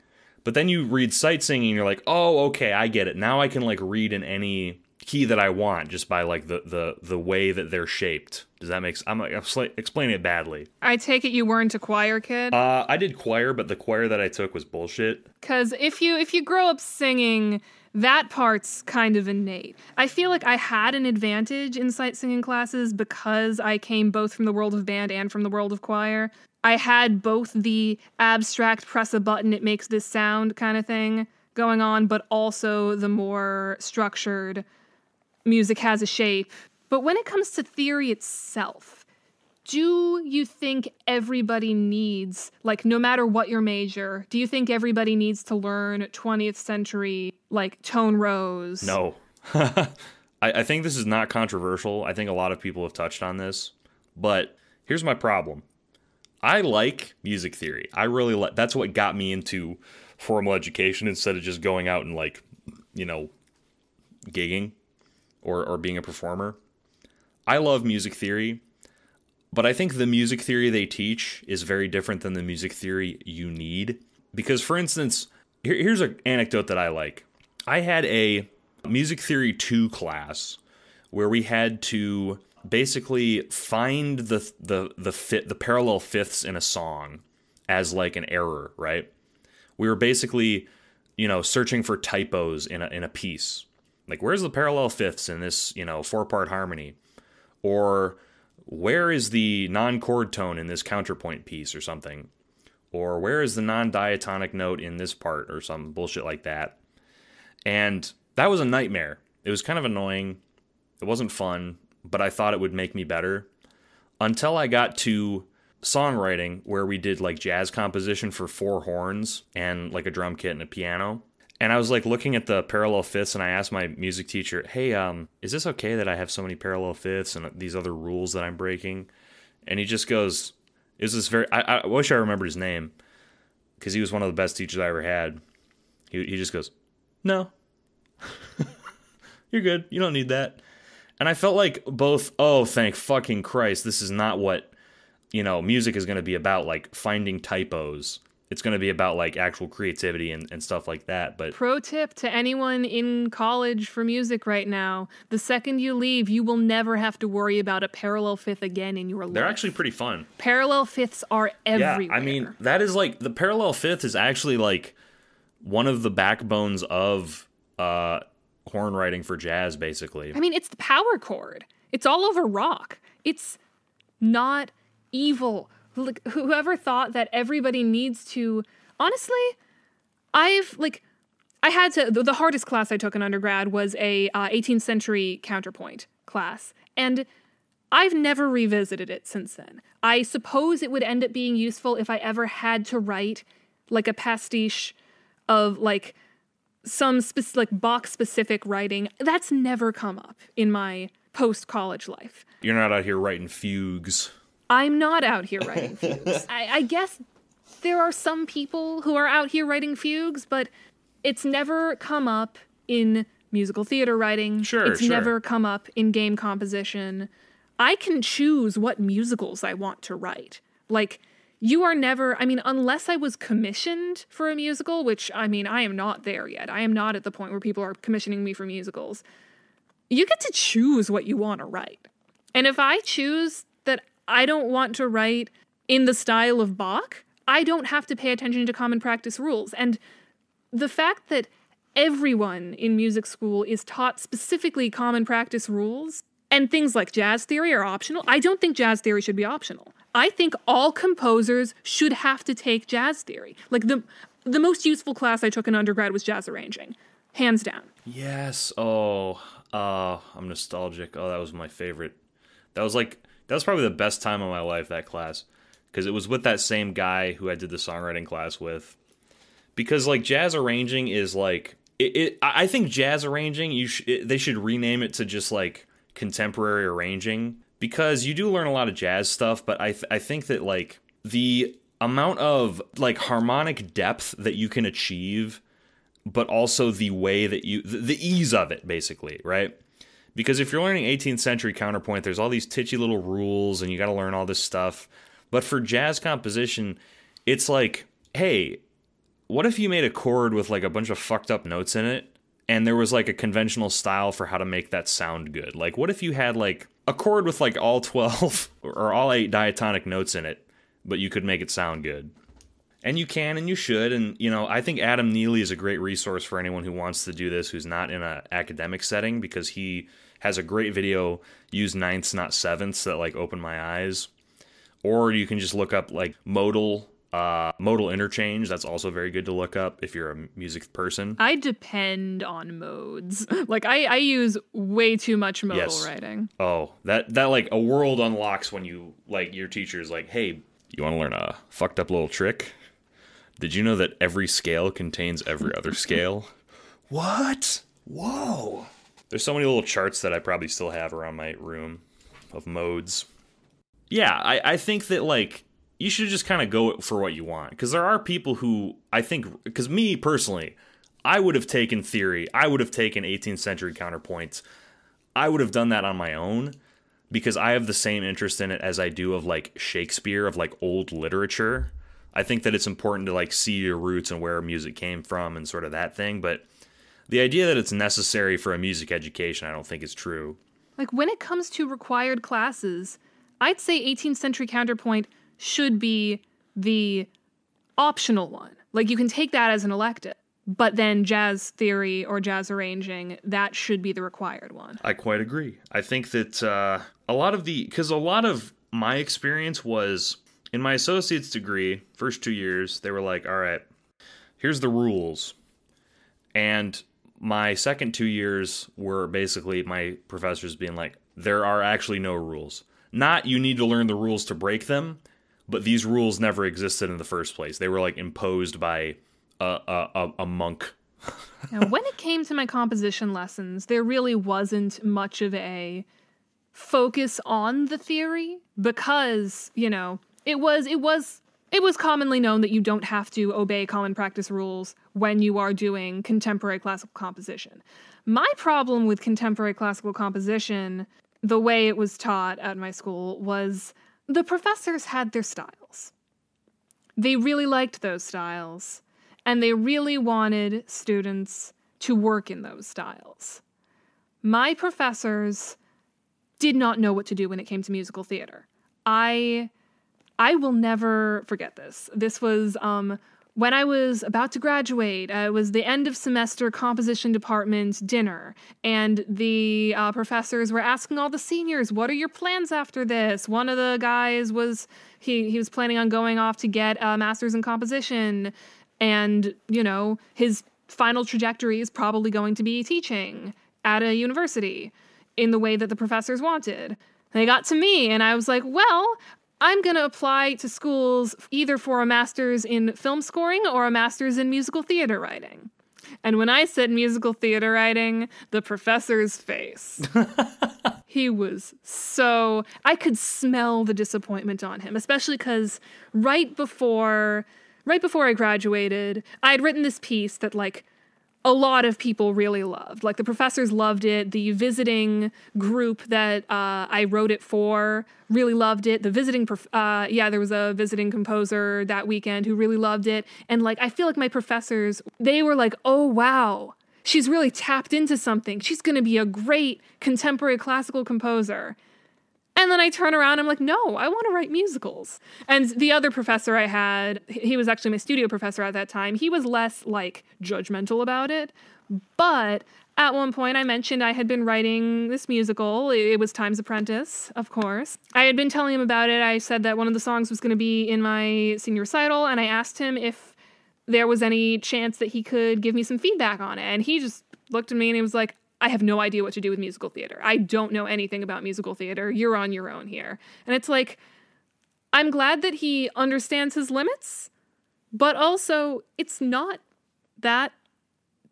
But then you read sight singing, you're like, oh, okay, I get it. Now I can like read in any key that I want just by like the the the way that they're shaped. Does that make? s- I'm, I'm explaining it badly. I take it you weren't a choir kid? Uh, I did choir, but the choir that I took was bullshit. Because if you if you grow up singing, that part's kind of innate. I feel like I had an advantage in sight singing classes because I came both from the world of band and from the world of choir. I had both the abstract press a button, it makes this sound kind of thing going on, but also the more structured music has a shape. But when it comes to theory itself, do you think everybody needs, like, no matter what your major, do you think everybody needs to learn 20th century, like, tone rows? No. I, I think this is not controversial. I think a lot of people have touched on this. But here's my problem I like music theory. I really like that's what got me into formal education instead of just going out and, like, you know, gigging or, or being a performer. I love music theory, but I think the music theory they teach is very different than the music theory you need. Because, for instance, here, here's an anecdote that I like. I had a music theory 2 class where we had to basically find the the the fit the parallel fifths in a song as like an error, right? We were basically, you know, searching for typos in a in a piece. Like where's the parallel fifths in this, you know, four-part harmony? Or where is the non-chord tone in this counterpoint piece or something? Or where is the non-diatonic note in this part or some bullshit like that? And that was a nightmare. It was kind of annoying. It wasn't fun, but I thought it would make me better. Until I got to songwriting, where we did like jazz composition for four horns and like a drum kit and a piano. And I was like looking at the parallel fifths, and I asked my music teacher, "Hey, um, is this okay that I have so many parallel fifths and these other rules that I'm breaking?" And he just goes, "Is this very?" I, I wish I remembered his name because he was one of the best teachers I ever had. He he just goes, "No, you're good. You don't need that." And I felt like both. Oh, thank fucking Christ! This is not what you know music is going to be about. Like finding typos it's going to be about like actual creativity and, and stuff like that but pro tip to anyone in college for music right now the second you leave you will never have to worry about a parallel fifth again in your life. they're actually pretty fun. Parallel fifths are everywhere yeah i mean that is like the parallel fifth is actually like one of the backbones of uh horn writing for jazz basically. I mean it's the power chord. It's all over rock. It's not evil like whoever thought that everybody needs to honestly i've like i had to the, the hardest class i took in undergrad was a uh, 18th century counterpoint class. And i've never revisited it since then. I suppose it would end up being useful if i ever had to write like a pastiche of like some specific like Bach specific writing. That's never come up in my post college life. You're not out here writing fugues I'm not out here writing fugues. I, I guess there are some people who are out here writing fugues, but it's never come up in musical theater writing. Sure, it's sure. never come up in game composition. I can choose what musicals I want to write. Like, you are never, I mean, unless I was commissioned for a musical, which I mean, I am not there yet. I am not at the point where people are commissioning me for musicals. You get to choose what you want to write. And if I choose that I don't want to write in the style of Bach, I don't have to pay attention to common practice rules. And the fact that everyone in music school is taught specifically common practice rules and things like jazz theory are optional, I don't think jazz theory should be optional. I think all composers should have to take jazz theory. Like the the most useful class I took in undergrad was jazz arranging, hands down. Yes. Oh, uh, I'm nostalgic. Oh, that was my favorite. That was like that was probably the best time of my life that class because it was with that same guy who I did the songwriting class with. Because like jazz arranging is like it. it I think jazz arranging you sh- it, they should rename it to just like contemporary arranging because you do learn a lot of jazz stuff, but I th- I think that like the amount of like harmonic depth that you can achieve but also the way that you the, the ease of it basically, right? Because if you're learning 18th century counterpoint, there's all these titchy little rules and you got to learn all this stuff. But for jazz composition, it's like, hey, what if you made a chord with like a bunch of fucked up notes in it and there was like a conventional style for how to make that sound good? Like, what if you had like a chord with like all 12 or all eight diatonic notes in it, but you could make it sound good? And you can and you should. And, you know, I think Adam Neely is a great resource for anyone who wants to do this who's not in an academic setting because he has a great video, use ninths, not sevenths, that like open my eyes. Or you can just look up like modal uh, modal interchange. That's also very good to look up if you're a music person. I depend on modes. Like I, I use way too much modal Yes. writing. Oh, that that like a world unlocks when you like your teacher's like, "Hey, you want to learn a fucked up little trick? Did you know that every scale contains every other scale?" what? Whoa. There's so many little charts that I probably still have around my room of modes. Yeah, I, I think that like you should just kind of go for what you want because there are people who I think because me personally, I would have taken theory, I would have taken 18th century counterpoints, I would have done that on my own because I have the same interest in it as I do of like Shakespeare of like old literature. I think that it's important to like see your roots and where music came from and sort of that thing, but the idea that it's necessary for a music education, I don't think is true. Like when it comes to required classes, I'd say 18th century counterpoint should be the optional one. Like you can take that as an elective, but then jazz theory or jazz arranging, that should be the required one. I quite agree. I think that uh, a lot of the because a lot of my experience was in my associate's degree, first two years, they were like, "All right, here's the rules," and my second two years were basically my professors being like, "There are actually no rules. Not you need to learn the rules to break them." But these rules never existed in the first place. They were like imposed by a, a, a, monk now, when it came to my composition lessons, there really wasn't much of a focus on the theory because, you know, it was it was it was commonly known that you don't have to obey common practice rules when you are doing contemporary classical composition. My problem with contemporary classical composition, the way it was taught at my school, was the professors had their styles. They really liked those styles, and they really wanted students to work in those styles. My professors did not know what to do when it came to musical theater. I I will never forget this. This was um, when I was about to graduate. Uh, it was the end of semester composition department dinner, and the uh, professors were asking all the seniors, "What are your plans after this?" One of the guys was he he was planning on going off to get a master's in composition, and you know his final trajectory is probably going to be teaching at a university in the way that the professors wanted. They got to me, and I was like, well, I'm going to apply to schools either for a master's in film scoring or a master's in musical theater writing. And when I said musical theater writing, the professor's face. he was so. I could smell the disappointment on him, especially because right before. Right before I graduated, I had written this piece that, like, a lot of people really loved. Like the professors loved it. The visiting group that uh, I wrote it for really loved it. The visiting, prof- uh, yeah, there was a visiting composer that weekend who really loved it. And like, I feel like my professors, they were like, oh, wow, she's really tapped into something. She's going to be a great contemporary classical composer. And then I turn around, I'm like, no, I want to write musicals. And the other professor I had, he was actually my studio professor at that time, he was less like judgmental about it. But at one point, I mentioned I had been writing this musical. It was Time's Apprentice, of course. I had been telling him about it. I said that one of the songs was going to be in my senior recital, and I asked him if there was any chance that he could give me some feedback on it. And he just looked at me and he was like, I have no idea what to do with musical theater. I don't know anything about musical theater. You're on your own here. And it's like, I'm glad that he understands his limits, but also it's not that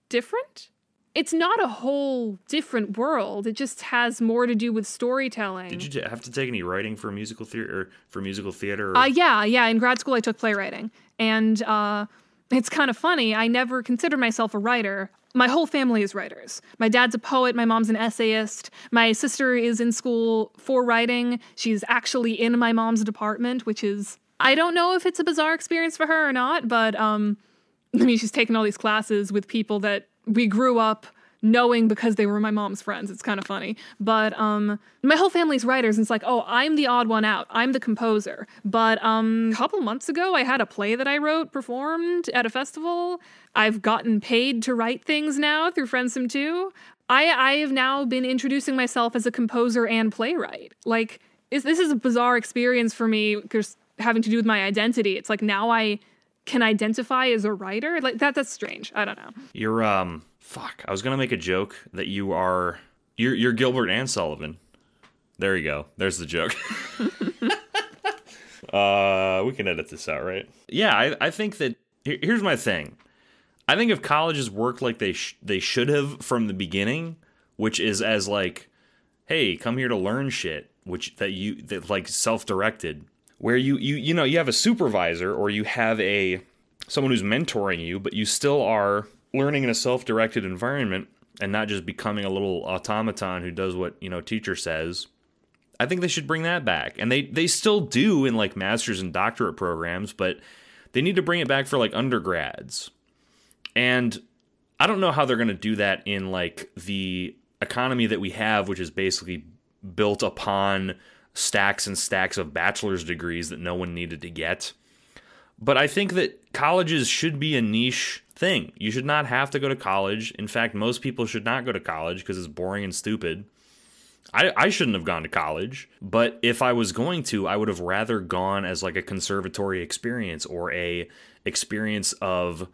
different. It's not a whole different world. It just has more to do with storytelling. Did you have to take any writing for musical theater for musical theater? Or? Uh, yeah, yeah. In grad school, I took playwriting, and uh, it's kind of funny. I never considered myself a writer my whole family is writers. My dad's a poet, my mom's an essayist. My sister is in school for writing. She's actually in my mom's department, which is I don't know if it's a bizarre experience for her or not, but um I mean she's taken all these classes with people that we grew up knowing because they were my mom's friends. It's kind of funny. But um my whole family's writers and it's like, "Oh, I'm the odd one out. I'm the composer." But um a couple months ago, I had a play that I wrote performed at a festival. I've gotten paid to write things now through Friendsim 2. I I have now been introducing myself as a composer and playwright. Like is this is a bizarre experience for me because having to do with my identity. It's like now I can identify as a writer. Like that that's strange. I don't know. You're um Fuck. I was gonna make a joke that you are you're you're Gilbert and Sullivan. There you go. There's the joke. uh, we can edit this out, right? Yeah, I, I think that here's my thing. I think if colleges worked like they sh- they should have from the beginning, which is as like, hey, come here to learn shit, which that you that like self-directed, where you you you know you have a supervisor or you have a someone who's mentoring you, but you still are learning in a self-directed environment and not just becoming a little automaton who does what you know teacher says i think they should bring that back. And they they still do in like masters and doctorate programs but they need to bring it back for like undergrads. And i don't know how they're going to do that in like the economy that we have which is basically built upon stacks and stacks of bachelor's degrees that no one needed to get. But i think that colleges should be a niche thing. You should not have to go to college. In fact, most people should not go to college because it's boring and stupid. I, I shouldn't have gone to college, but if I was going to, I would have rather gone as like a conservatory experience or a experience of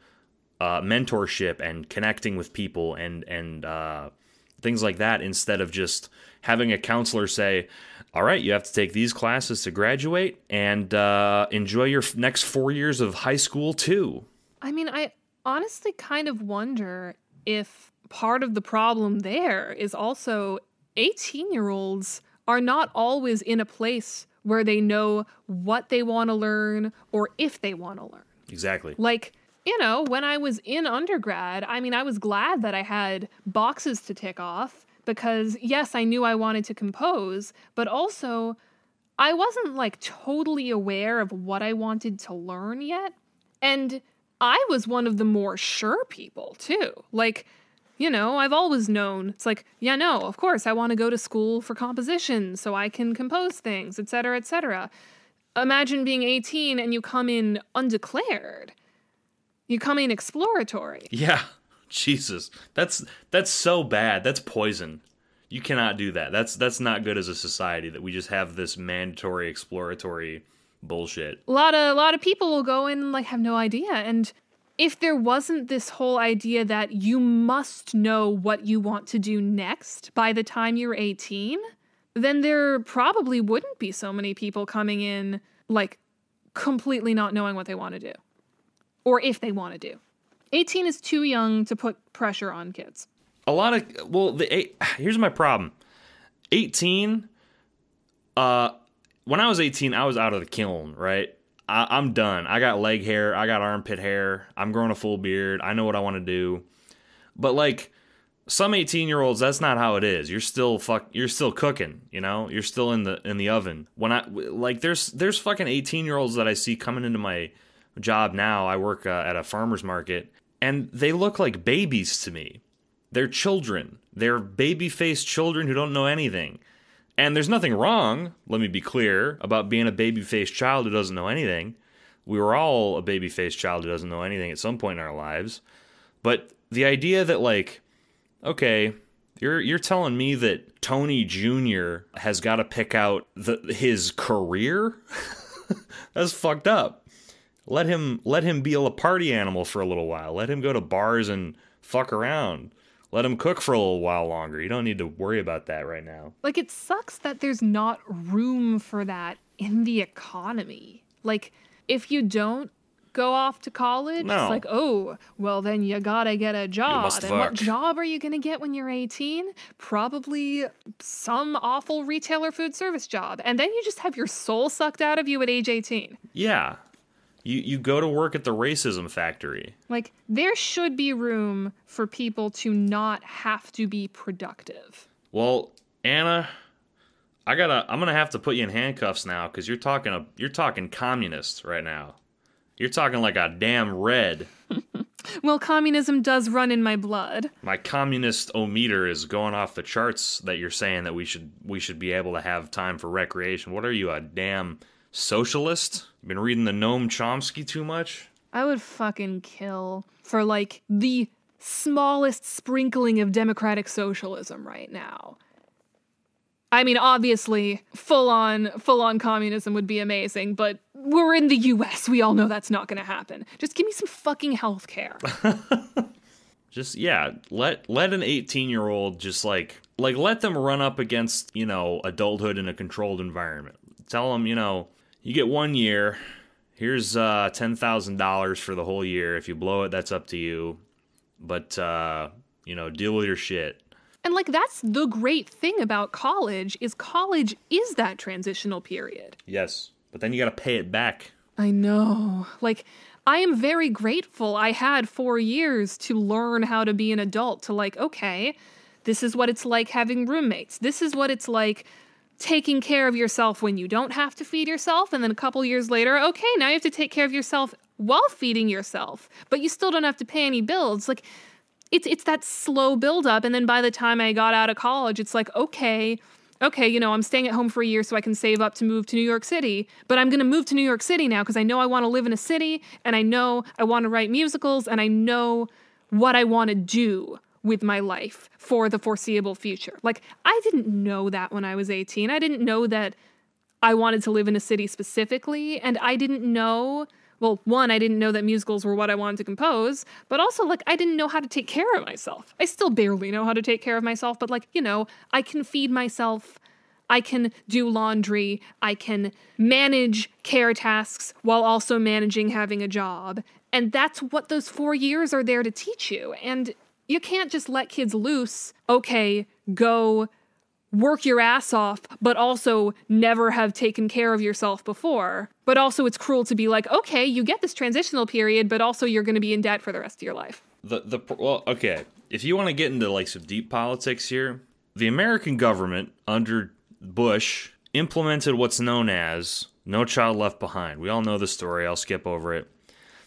uh, mentorship and connecting with people and and uh, things like that instead of just having a counselor say, "All right, you have to take these classes to graduate and uh, enjoy your next four years of high school too." I mean, I honestly kind of wonder if part of the problem there is also 18 year olds are not always in a place where they know what they want to learn or if they want to learn. Exactly. Like, you know, when I was in undergrad, I mean, I was glad that I had boxes to tick off because, yes, I knew I wanted to compose, but also I wasn't like totally aware of what I wanted to learn yet. And I was one of the more sure people, too. Like, you know, I've always known it's like, yeah, no, of course, I want to go to school for composition so I can compose things, etc., etc. Imagine being 18 and you come in undeclared. You come in exploratory. Yeah. Jesus. That's that's so bad. That's poison. You cannot do that. That's that's not good as a society that we just have this mandatory exploratory bullshit. A lot of a lot of people will go in and like have no idea and if there wasn't this whole idea that you must know what you want to do next by the time you're 18, then there probably wouldn't be so many people coming in like completely not knowing what they want to do or if they want to do. 18 is too young to put pressure on kids. A lot of well, the eight, here's my problem. 18 uh when I was 18, I was out of the kiln, right? I, am done. I got leg hair. I got armpit hair. I'm growing a full beard. I know what I want to do. But like some 18 year olds, that's not how it is. You're still fuck. You're still cooking. You know. You're still in the in the oven. When I like, there's there's fucking 18 year olds that I see coming into my job now. I work uh, at a farmer's market, and they look like babies to me. They're children. They're baby faced children who don't know anything. And there's nothing wrong, let me be clear, about being a baby faced child who doesn't know anything. We were all a baby faced child who doesn't know anything at some point in our lives. But the idea that, like, okay, you're you're telling me that Tony Jr. has got to pick out the, his career? That's fucked up. Let him let him be a party animal for a little while. Let him go to bars and fuck around let him cook for a little while longer. You don't need to worry about that right now. Like, it sucks that there's not room for that in the economy. Like, if you don't go off to college, no. it's like, oh, well, then you gotta get a job. and fuck. what job are you gonna get when you're 18? Probably some awful retailer food service job. And then you just have your soul sucked out of you at age 18. Yeah. You you go to work at the racism factory. Like there should be room for people to not have to be productive. Well, Anna, I gotta I'm gonna have to put you in handcuffs now because you're talking a you're talking communist right now. You're talking like a damn red. well, communism does run in my blood. My communist o meter is going off the charts that you're saying that we should we should be able to have time for recreation. What are you, a damn socialist? Been reading the Noam Chomsky too much? I would fucking kill for like the smallest sprinkling of democratic socialism right now. I mean, obviously, full on full on communism would be amazing, but we're in the US. We all know that's not going to happen. Just give me some fucking health care. just yeah, let let an 18-year-old just like like let them run up against, you know, adulthood in a controlled environment. Tell them, you know, you get one year. Here's uh, ten thousand dollars for the whole year. If you blow it, that's up to you. But uh, you know, deal with your shit. And like that's the great thing about college is college is that transitional period. Yes, but then you got to pay it back. I know. Like I am very grateful I had 4 years to learn how to be an adult to like okay, this is what it's like having roommates. This is what it's like taking care of yourself when you don't have to feed yourself and then a couple years later okay now you have to take care of yourself while feeding yourself but you still don't have to pay any bills. Like it's it's that slow build up and then by the time I got out of college it's like okay okay you know I'm staying at home for a year so I can save up to move to New York City but I'm going to move to New York City now because I know I want to live in a city and I know I want to write musicals and I know what I want to do with my life for the foreseeable future. Like, I didn't know that when I was 18. I didn't know that I wanted to live in a city specifically. And I didn't know, well, one, I didn't know that musicals were what I wanted to compose, but also, like, I didn't know how to take care of myself. I still barely know how to take care of myself, but, like, you know, I can feed myself. I can do laundry. I can manage care tasks while also managing having a job. And that's what those four years are there to teach you. And you can't just let kids loose. Okay, go work your ass off, but also never have taken care of yourself before. But also, it's cruel to be like, okay, you get this transitional period, but also you're going to be in debt for the rest of your life. The the well, okay. If you want to get into like some deep politics here, the American government under Bush implemented what's known as No Child Left Behind. We all know the story. I'll skip over it.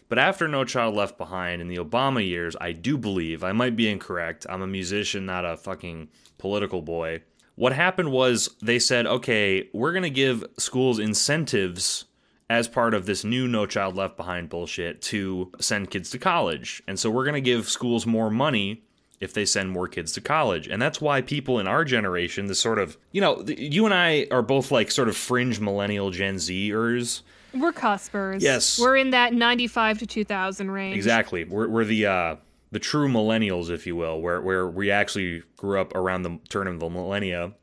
But after No Child Left Behind in the Obama years, I do believe, I might be incorrect. I'm a musician, not a fucking political boy. What happened was they said, okay, we're going to give schools incentives as part of this new No Child Left Behind bullshit to send kids to college. And so we're going to give schools more money if they send more kids to college. And that's why people in our generation, the sort of, you know, you and I are both like sort of fringe millennial Gen Zers. We're cuspers. Yes. We're in that 95 to 2000 range. Exactly. We're, we're the, uh, the true millennials, if you will, where, where we actually grew up around the turn of the millennia.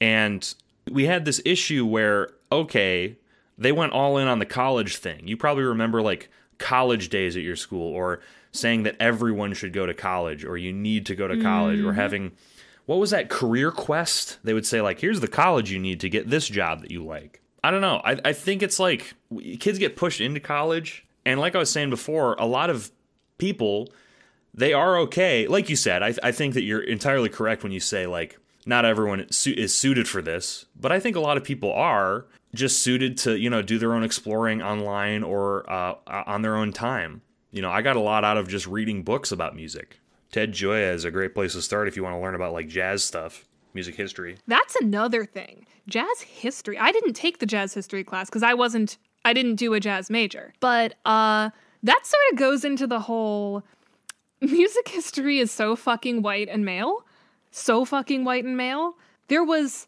And we had this issue where, okay, they went all in on the college thing. You probably remember like college days at your school or saying that everyone should go to college or you need to go to college mm-hmm. or having what was that career quest? They would say like here's the college you need to get this job that you like. I don't know. I, I think it's like kids get pushed into college and like I was saying before, a lot of people they are okay. Like you said, I, I think that you're entirely correct when you say like not everyone is suited for this, but I think a lot of people are just suited to you know do their own exploring online or uh, on their own time you know, I got a lot out of just reading books about music. Ted Gioia is a great place to start if you want to learn about like jazz stuff, music history. That's another thing. Jazz history. I didn't take the jazz history class because I wasn't I didn't do a jazz major. But uh that sort of goes into the whole music history is so fucking white and male. So fucking white and male. There was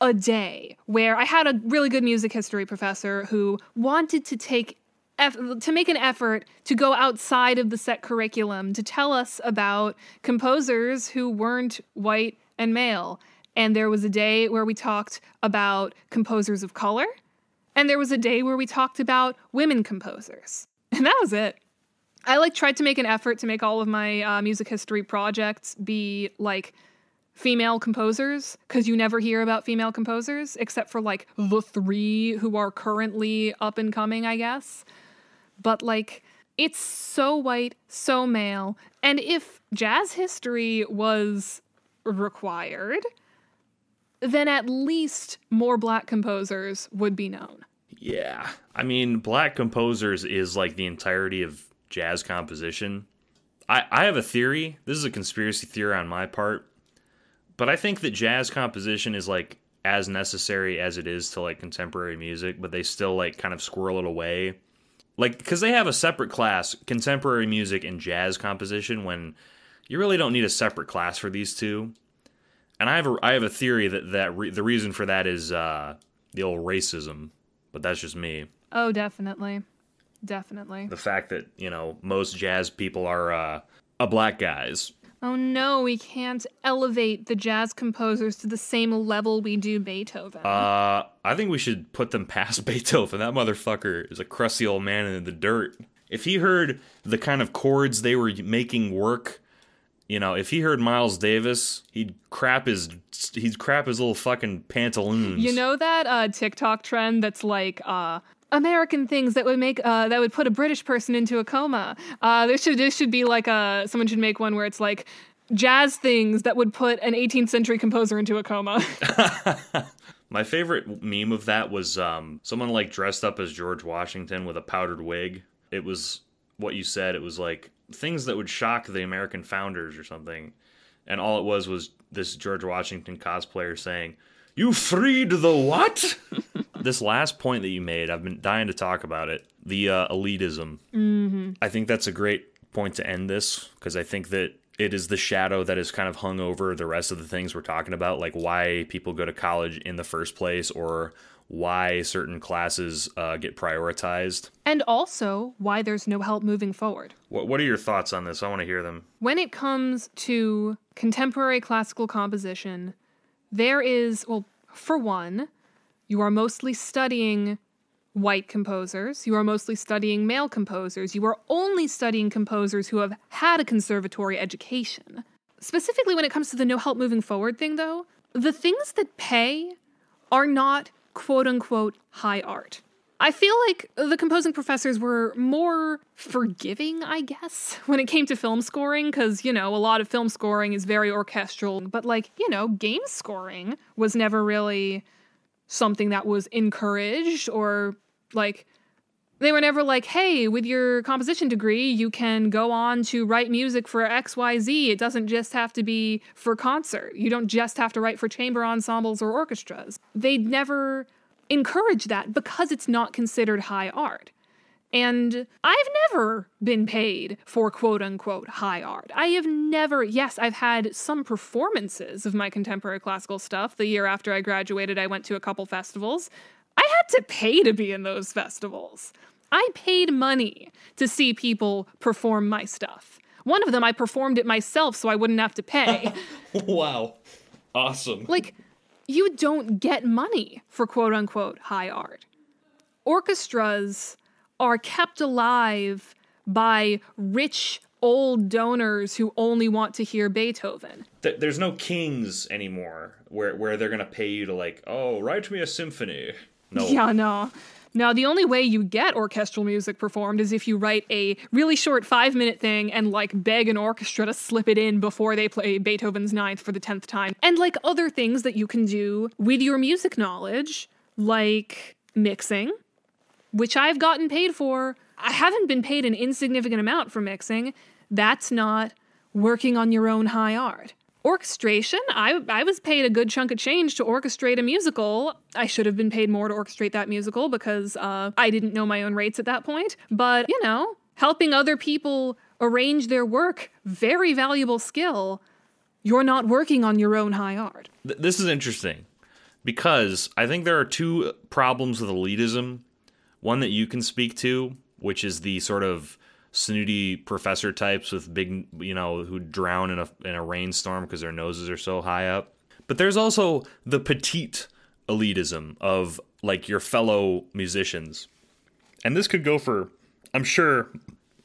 a day where I had a really good music history professor who wanted to take to make an effort to go outside of the set curriculum to tell us about composers who weren't white and male. And there was a day where we talked about composers of color, and there was a day where we talked about women composers. And that was it. I like tried to make an effort to make all of my uh, music history projects be like female composers because you never hear about female composers except for like the three who are currently up and coming, I guess but like it's so white, so male. And if jazz history was required, then at least more black composers would be known. Yeah. I mean, black composers is like the entirety of jazz composition. I, I have a theory. This is a conspiracy theory on my part. But I think that jazz composition is like as necessary as it is to like contemporary music, but they still like kind of squirrel it away like because they have a separate class contemporary music and jazz composition when you really don't need a separate class for these two and i have a i have a theory that that re- the reason for that is uh the old racism but that's just me oh definitely definitely the fact that you know most jazz people are uh, a black guys Oh no, we can't elevate the jazz composers to the same level we do Beethoven. Uh, I think we should put them past Beethoven. That motherfucker is a crusty old man in the dirt. If he heard the kind of chords they were making work, you know, if he heard Miles Davis, he'd crap his he'd crap his little fucking pantaloons. You know that uh, TikTok trend that's like uh, American things that would make uh, that would put a British person into a coma. Uh, this should this should be like a someone should make one where it's like jazz things that would put an 18th century composer into a coma. My favorite meme of that was um, someone like dressed up as George Washington with a powdered wig. It was what you said. It was like things that would shock the American founders or something, and all it was was this George Washington cosplayer saying, "You freed the what?" this last point that you made, I've been dying to talk about it. The uh, elitism. Mm-hmm. I think that's a great point to end this because I think that it is the shadow that is kind of hung over the rest of the things we're talking about, like why people go to college in the first place or why certain classes uh, get prioritized. And also why there's no help moving forward. What, what are your thoughts on this? I want to hear them. When it comes to contemporary classical composition, there is, well, for one, you are mostly studying white composers. You are mostly studying male composers. You are only studying composers who have had a conservatory education. Specifically, when it comes to the no help moving forward thing, though, the things that pay are not quote unquote high art. I feel like the composing professors were more forgiving, I guess, when it came to film scoring, because, you know, a lot of film scoring is very orchestral, but, like, you know, game scoring was never really something that was encouraged or, like, they were never like, hey, with your composition degree, you can go on to write music for XYZ. It doesn't just have to be for concert. You don't just have to write for chamber ensembles or orchestras. They never encourage that because it's not considered high art. And I've never been paid for quote unquote high art. I have never, yes, I've had some performances of my contemporary classical stuff. The year after I graduated, I went to a couple festivals. I had to pay to be in those festivals. I paid money to see people perform my stuff. One of them, I performed it myself so I wouldn't have to pay. wow. Awesome. Like, you don't get money for quote unquote high art. Orchestras are kept alive by rich old donors who only want to hear Beethoven. There's no kings anymore where where they're going to pay you to like, "Oh, write me a symphony." No. Yeah, no. Now, the only way you get orchestral music performed is if you write a really short five minute thing and like beg an orchestra to slip it in before they play Beethoven's Ninth for the tenth time. And like other things that you can do with your music knowledge, like mixing, which I've gotten paid for. I haven't been paid an insignificant amount for mixing. That's not working on your own high art orchestration. I, I was paid a good chunk of change to orchestrate a musical. I should have been paid more to orchestrate that musical because uh, i didn't know my own rates at that point. But you know helping other people arrange their work very valuable skill. You're not working on your own high art. Th- this is interesting because i think there are two problems with elitism. One that you can speak to which is the sort of snooty professor types with big, you know, who drown in a in a rainstorm because their noses are so high up. But there's also the petite elitism of like your fellow musicians. And this could go for I'm sure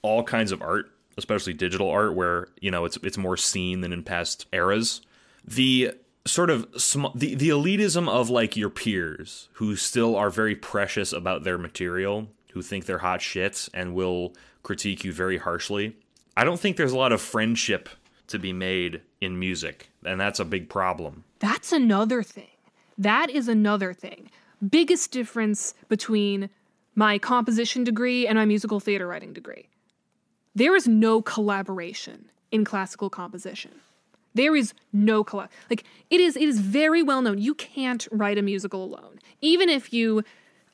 all kinds of art, especially digital art where, you know, it's it's more seen than in past eras. The sort of sm- the the elitism of like your peers who still are very precious about their material, who think they're hot shits and will critique you very harshly. I don't think there's a lot of friendship to be made in music, and that's a big problem. That's another thing. That is another thing. Biggest difference between my composition degree and my musical theater writing degree. There is no collaboration in classical composition. There is no collab. Like it is it is very well known. You can't write a musical alone. Even if you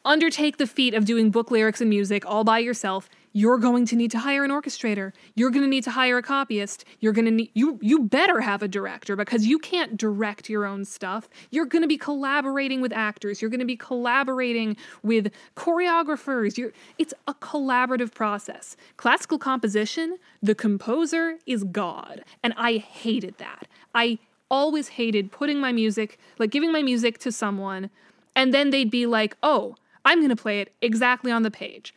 undertake the feat of doing book lyrics and music all by yourself, you're going to need to hire an orchestrator. You're going to need to hire a copyist. You're going to need you you better have a director because you can't direct your own stuff. You're going to be collaborating with actors. You're going to be collaborating with choreographers. You're it's a collaborative process. Classical composition, the composer is God, and I hated that. I always hated putting my music, like giving my music to someone and then they'd be like, "Oh, I'm going to play it exactly on the page."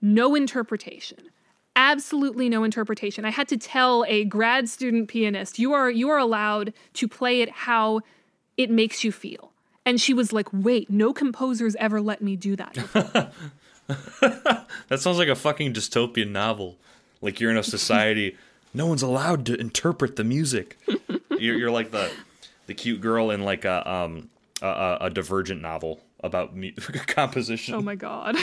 No interpretation. Absolutely no interpretation. I had to tell a grad student pianist you are you are allowed to play it how it makes you feel. And she was like wait no composers ever let me do that. That sounds like a fucking dystopian novel. Like you're in a society no one's allowed to interpret the music. You're, you're like the the cute girl in like a um a, a divergent novel about mu- composition. Oh my god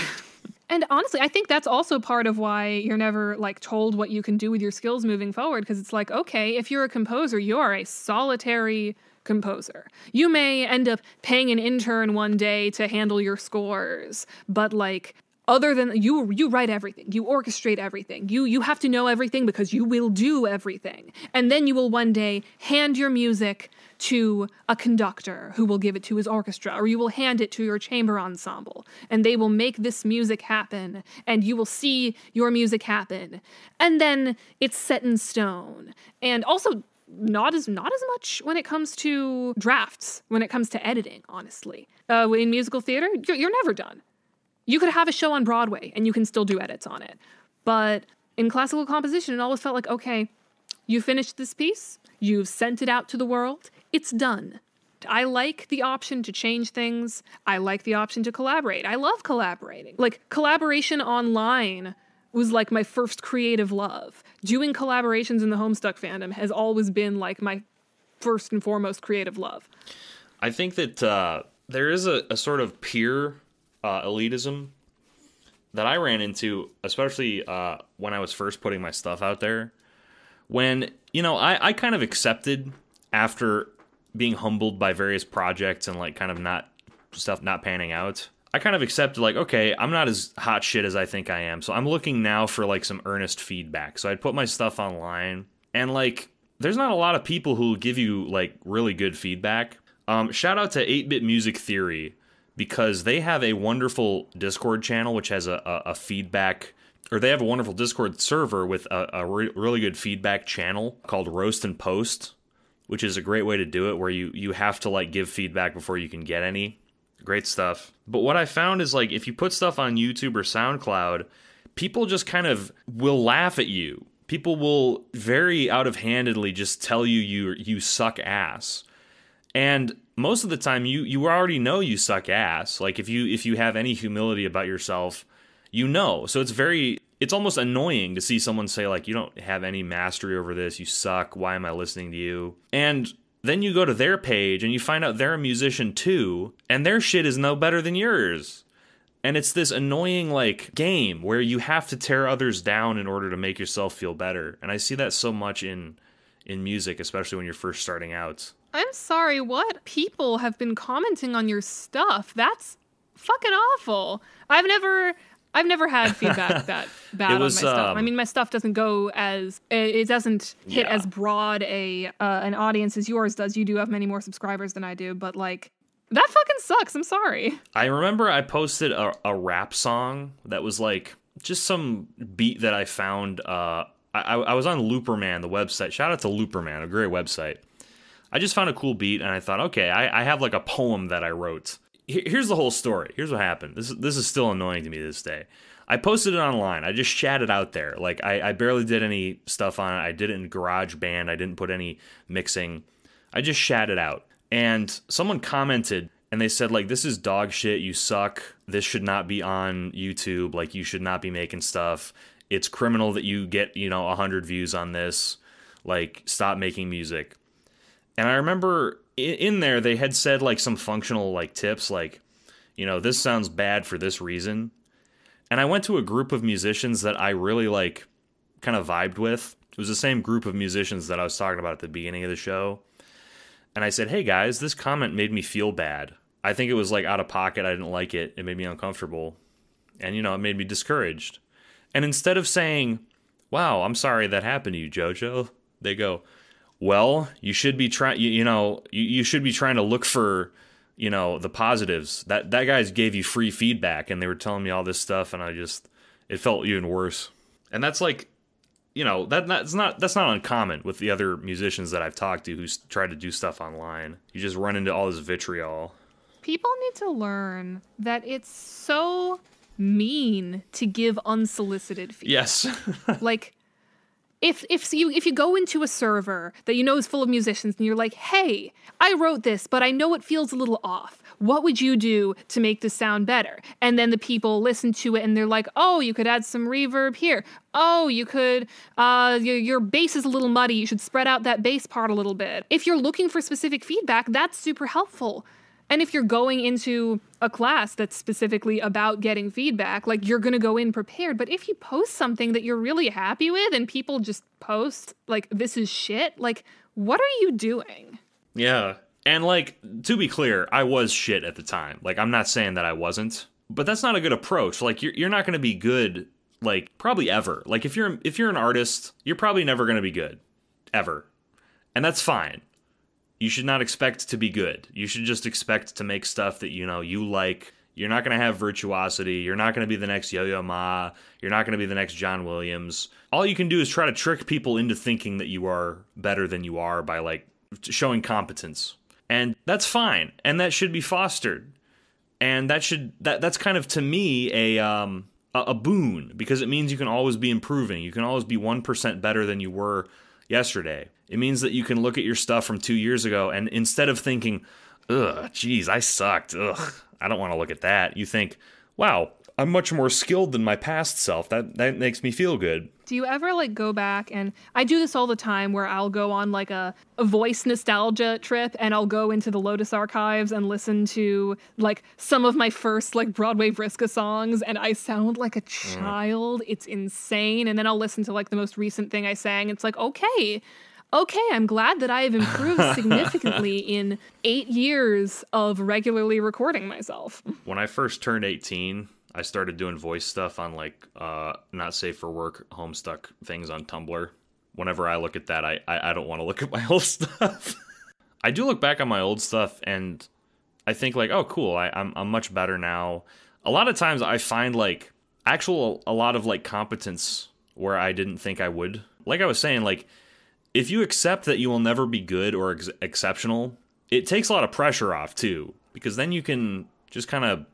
And honestly, I think that's also part of why you're never like told what you can do with your skills moving forward because it's like, okay, if you're a composer, you are a solitary composer. You may end up paying an intern one day to handle your scores, but like other than you you write everything you orchestrate everything you you have to know everything because you will do everything and then you will one day hand your music to a conductor who will give it to his orchestra, or you will hand it to your chamber ensemble, and they will make this music happen, and you will see your music happen. And then it's set in stone. And also, not as not as much when it comes to drafts, when it comes to editing, honestly. Uh, in musical theater, you're, you're never done. You could have a show on Broadway and you can still do edits on it. But in classical composition, it always felt like, okay, you finished this piece, you've sent it out to the world, it's done. I like the option to change things. I like the option to collaborate. I love collaborating. Like collaboration online was like my first creative love. Doing collaborations in the Homestuck fandom has always been like my first and foremost creative love. I think that uh, there is a, a, sort of peer uh, elitism that I ran into, especially uh, when I was first putting my stuff out there. When, you know, I, I kind of accepted after being humbled by various projects and like kind of not stuff not panning out. I kind of accepted like, okay, I'm not as hot shit as I think I am. So I'm looking now for like some earnest feedback. So I'd put my stuff online and like there's not a lot of people who give you like really good feedback. Um, shout out to 8-bit music theory because they have a wonderful Discord channel which has a, a, a feedback or they have a wonderful Discord server with a, a re- really good feedback channel called Roast and Post which is a great way to do it where you you have to like give feedback before you can get any. Great stuff. But what I found is like if you put stuff on YouTube or SoundCloud, people just kind of will laugh at you. People will very out of handedly just tell you you you suck ass. And most of the time you you already know you suck ass. Like if you if you have any humility about yourself, you know. So it's very it's almost annoying to see someone say like you don't have any mastery over this. You suck. Why am i listening to you? And then you go to their page and you find out they're a musician too and their shit is no better than yours. And it's this annoying like game where you have to tear others down in order to make yourself feel better. And i see that so much in in music especially when you're first starting out i'm sorry what people have been commenting on your stuff that's fucking awful i've never I've never had feedback that bad was, on my stuff. Um, I mean, my stuff doesn't go as it doesn't hit yeah. as broad a uh, an audience as yours does. You do have many more subscribers than I do, but like that fucking sucks. I'm sorry. I remember I posted a, a rap song that was like just some beat that I found. Uh, I, I was on Looperman, the website. Shout out to Looperman, a great website. I just found a cool beat and I thought, okay, I, I have like a poem that I wrote here's the whole story. Here's what happened. This this is still annoying to me this day. I posted it online. I just chatted out there. Like I, I barely did any stuff on it. I did it in GarageBand. I didn't put any mixing. I just chatted it out. And someone commented and they said like this is dog shit. You suck. This should not be on YouTube. Like you should not be making stuff. It's criminal that you get, you know, 100 views on this. Like stop making music. And I remember in there they had said like some functional like tips like you know this sounds bad for this reason. And i went to a group of musicians that i really like kind of vibed with. It was the same group of musicians that i was talking about at the beginning of the show. And i said hey guys this comment made me feel bad. I think it was like out of pocket. I didn't like it. It made me uncomfortable. And you know it made me discouraged. And instead of saying wow i'm sorry that happened to you jojo they go well, you should be trying. You, you, know, you, you should be trying to look for, you know, the positives. That that guys gave you free feedback, and they were telling me all this stuff, and I just it felt even worse. And that's like, you know, that that's not that's not uncommon with the other musicians that I've talked to who try to do stuff online. You just run into all this vitriol. People need to learn that it's so mean to give unsolicited feedback. Yes. like if if you if you go into a server that you know is full of musicians and you're like, "Hey, I wrote this, but I know it feels a little off. What would you do to make this sound better?" And then the people listen to it and they're like, "Oh, you could add some reverb here. Oh, you could uh your, your bass is a little muddy. You should spread out that bass part a little bit." If you're looking for specific feedback, that's super helpful. And if you're going into a class that's specifically about getting feedback, like you're going to go in prepared. But if you post something that you're really happy with and people just post, like, this is shit, like, what are you doing? Yeah. And, like, to be clear, I was shit at the time. Like, I'm not saying that I wasn't, but that's not a good approach. Like, you're, you're not going to be good, like, probably ever. Like, if you're, if you're an artist, you're probably never going to be good. Ever. And that's fine you should not expect to be good. You should just expect to make stuff that you know you like. You're not going to have virtuosity. You're not going to be the next Yo-Yo Ma. You're not going to be the next John Williams. All you can do is try to trick people into thinking that you are better than you are by like showing competence. And that's fine. And that should be fostered. and that should that that's kind of to me a um a, a boon because it means you can always be improving. You can always be one percent better than you were yesterday. It means that you can look at your stuff from two years ago and instead of thinking, "Ugh, geez, I sucked. Ugh, I don't want to look at that," you think, "Wow, I'm much more skilled than my past self. That that makes me feel good." Do you ever like go back and I do this all the time where I'll go on like a, a voice nostalgia trip and I'll go into the Lotus archives and listen to like some of my first like Broadway Briska songs and I sound like a mm. child. It's insane. And then I'll listen to like the most recent thing I sang. It's like, okay, okay, I'm glad that I have improved significantly in eight years of regularly recording myself. When I first turned 18, I started doing voice stuff on like uh, not safe for work homestuck things on Tumblr. Whenever I look at that, I I, I don't want to look at my old stuff. I do look back on my old stuff and I think like, oh, cool, I, I'm I'm much better now. A lot of times I find like actual a lot of like competence where I didn't think I would. Like I was saying, like if you accept that you will never be good or ex- exceptional, it takes a lot of pressure off too, because then you can just kind of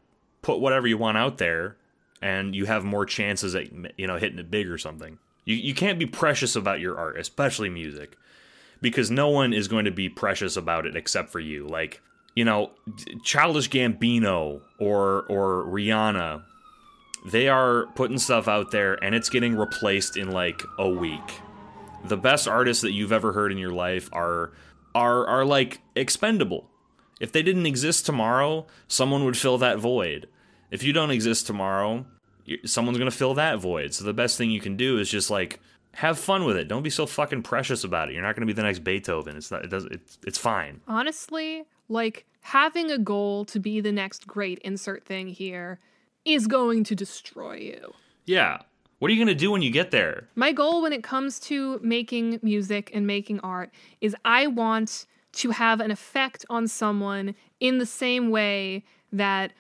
put whatever you want out there and you have more chances at you know hitting it big or something. You you can't be precious about your art, especially music, because no one is going to be precious about it except for you. Like, you know, Childish Gambino or or Rihanna, they are putting stuff out there and it's getting replaced in like a week. The best artists that you've ever heard in your life are are are like expendable. If they didn't exist tomorrow, someone would fill that void. If you don't exist tomorrow, someone's going to fill that void. So the best thing you can do is just like have fun with it. Don't be so fucking precious about it. You're not going to be the next Beethoven. It's not it does it's it's fine. Honestly, like having a goal to be the next great insert thing here is going to destroy you. Yeah. What are you going to do when you get there? My goal when it comes to making music and making art is I want to have an effect on someone in the same way that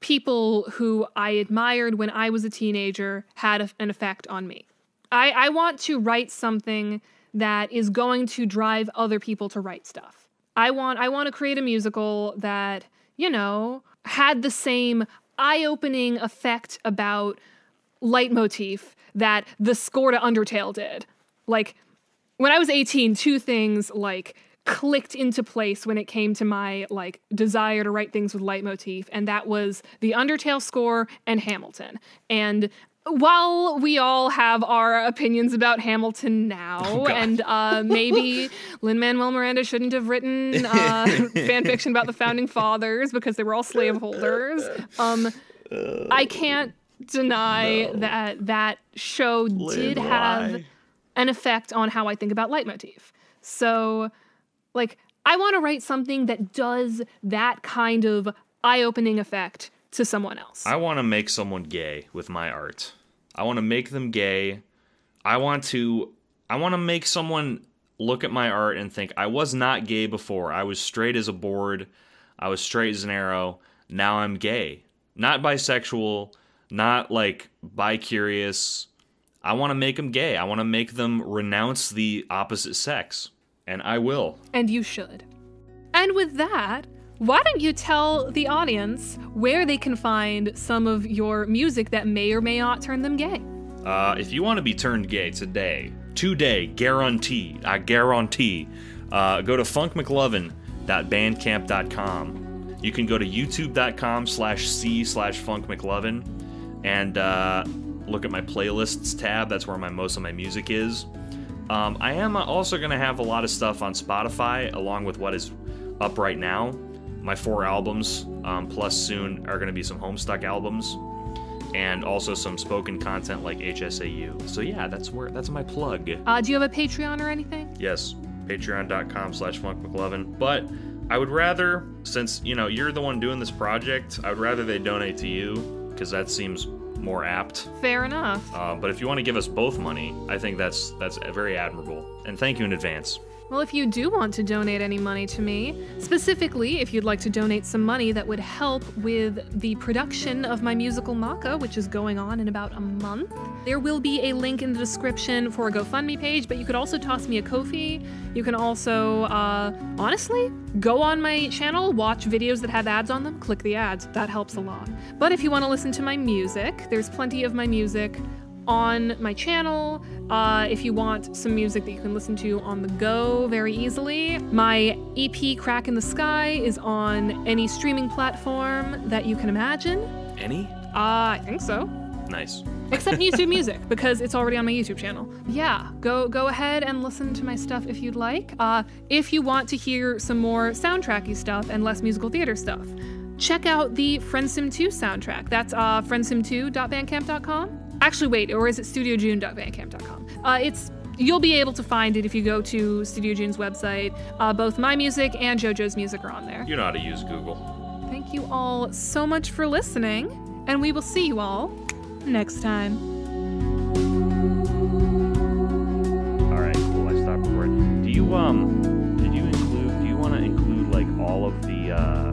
people who I admired when I was a teenager had a, an effect on me. I, I want to write something that is going to drive other people to write stuff. I want I want to create a musical that, you know, had the same eye-opening effect about leitmotif that the score to Undertale did. Like when I was 18, two things like clicked into place when it came to my like desire to write things with leitmotif and that was the undertale score and hamilton and while we all have our opinions about Hamilton now, oh, and uh, maybe Lin Manuel Miranda shouldn't have written uh, fan fiction about the founding fathers because they were all slaveholders, um, I can't deny no. that that show Lin, did have an effect on how I think about leitmotif. So like, I want to write something that does that kind of eye opening effect to someone else. I want to make someone gay with my art. I want to make them gay. I want to I want to make someone look at my art and think I was not gay before. I was straight as a board. I was straight as an arrow. Now I'm gay. Not bisexual, not like bi curious. I want to make them gay. I want to make them renounce the opposite sex and I will. And you should. And with that, why don't you tell the audience where they can find some of your music that may or may not turn them gay? Uh, if you want to be turned gay today, today, guaranteed, I guarantee, uh, go to funkmclovin.bandcamp.com. You can go to youtube.com slash c slash funkmclovin and uh, look at my playlists tab. That's where my most of my music is. Um, I am also going to have a lot of stuff on Spotify along with what is up right now. My four albums, um, plus soon are going to be some Homestuck albums, and also some spoken content like HSAU. So yeah, that's where that's my plug. Uh, do you have a Patreon or anything? Yes, patreon.com slash funkmclovin. But I would rather, since you know you're the one doing this project, I would rather they donate to you because that seems more apt. Fair enough. Uh, but if you want to give us both money, I think that's that's very admirable. And thank you in advance. Well, if you do want to donate any money to me, specifically if you'd like to donate some money that would help with the production of my musical Macha, which is going on in about a month, there will be a link in the description for a GoFundMe page, but you could also toss me a Ko-fi. You can also, uh, honestly, go on my channel, watch videos that have ads on them, click the ads. That helps a lot. But if you want to listen to my music, there's plenty of my music on my channel. Uh, if you want some music that you can listen to on the go very easily, my EP Crack in the Sky is on any streaming platform that you can imagine. Any? Uh, I think so. Nice. Except YouTube Music because it's already on my YouTube channel. Yeah, go go ahead and listen to my stuff if you'd like. Uh, if you want to hear some more soundtracky stuff and less musical theater stuff, check out the Friendsim 2 soundtrack. That's uh, friendsim2.bandcamp.com. Actually, wait, or is it studiojune.bandcamp.com? Uh, it's you'll be able to find it if you go to Studio June's website. Uh, both my music and JoJo's music are on there. You know how to use Google. Thank you all so much for listening, and we will see you all next time. All right, cool. I stopped recording. Do you um? Did you include? Do you want to include like all of the uh?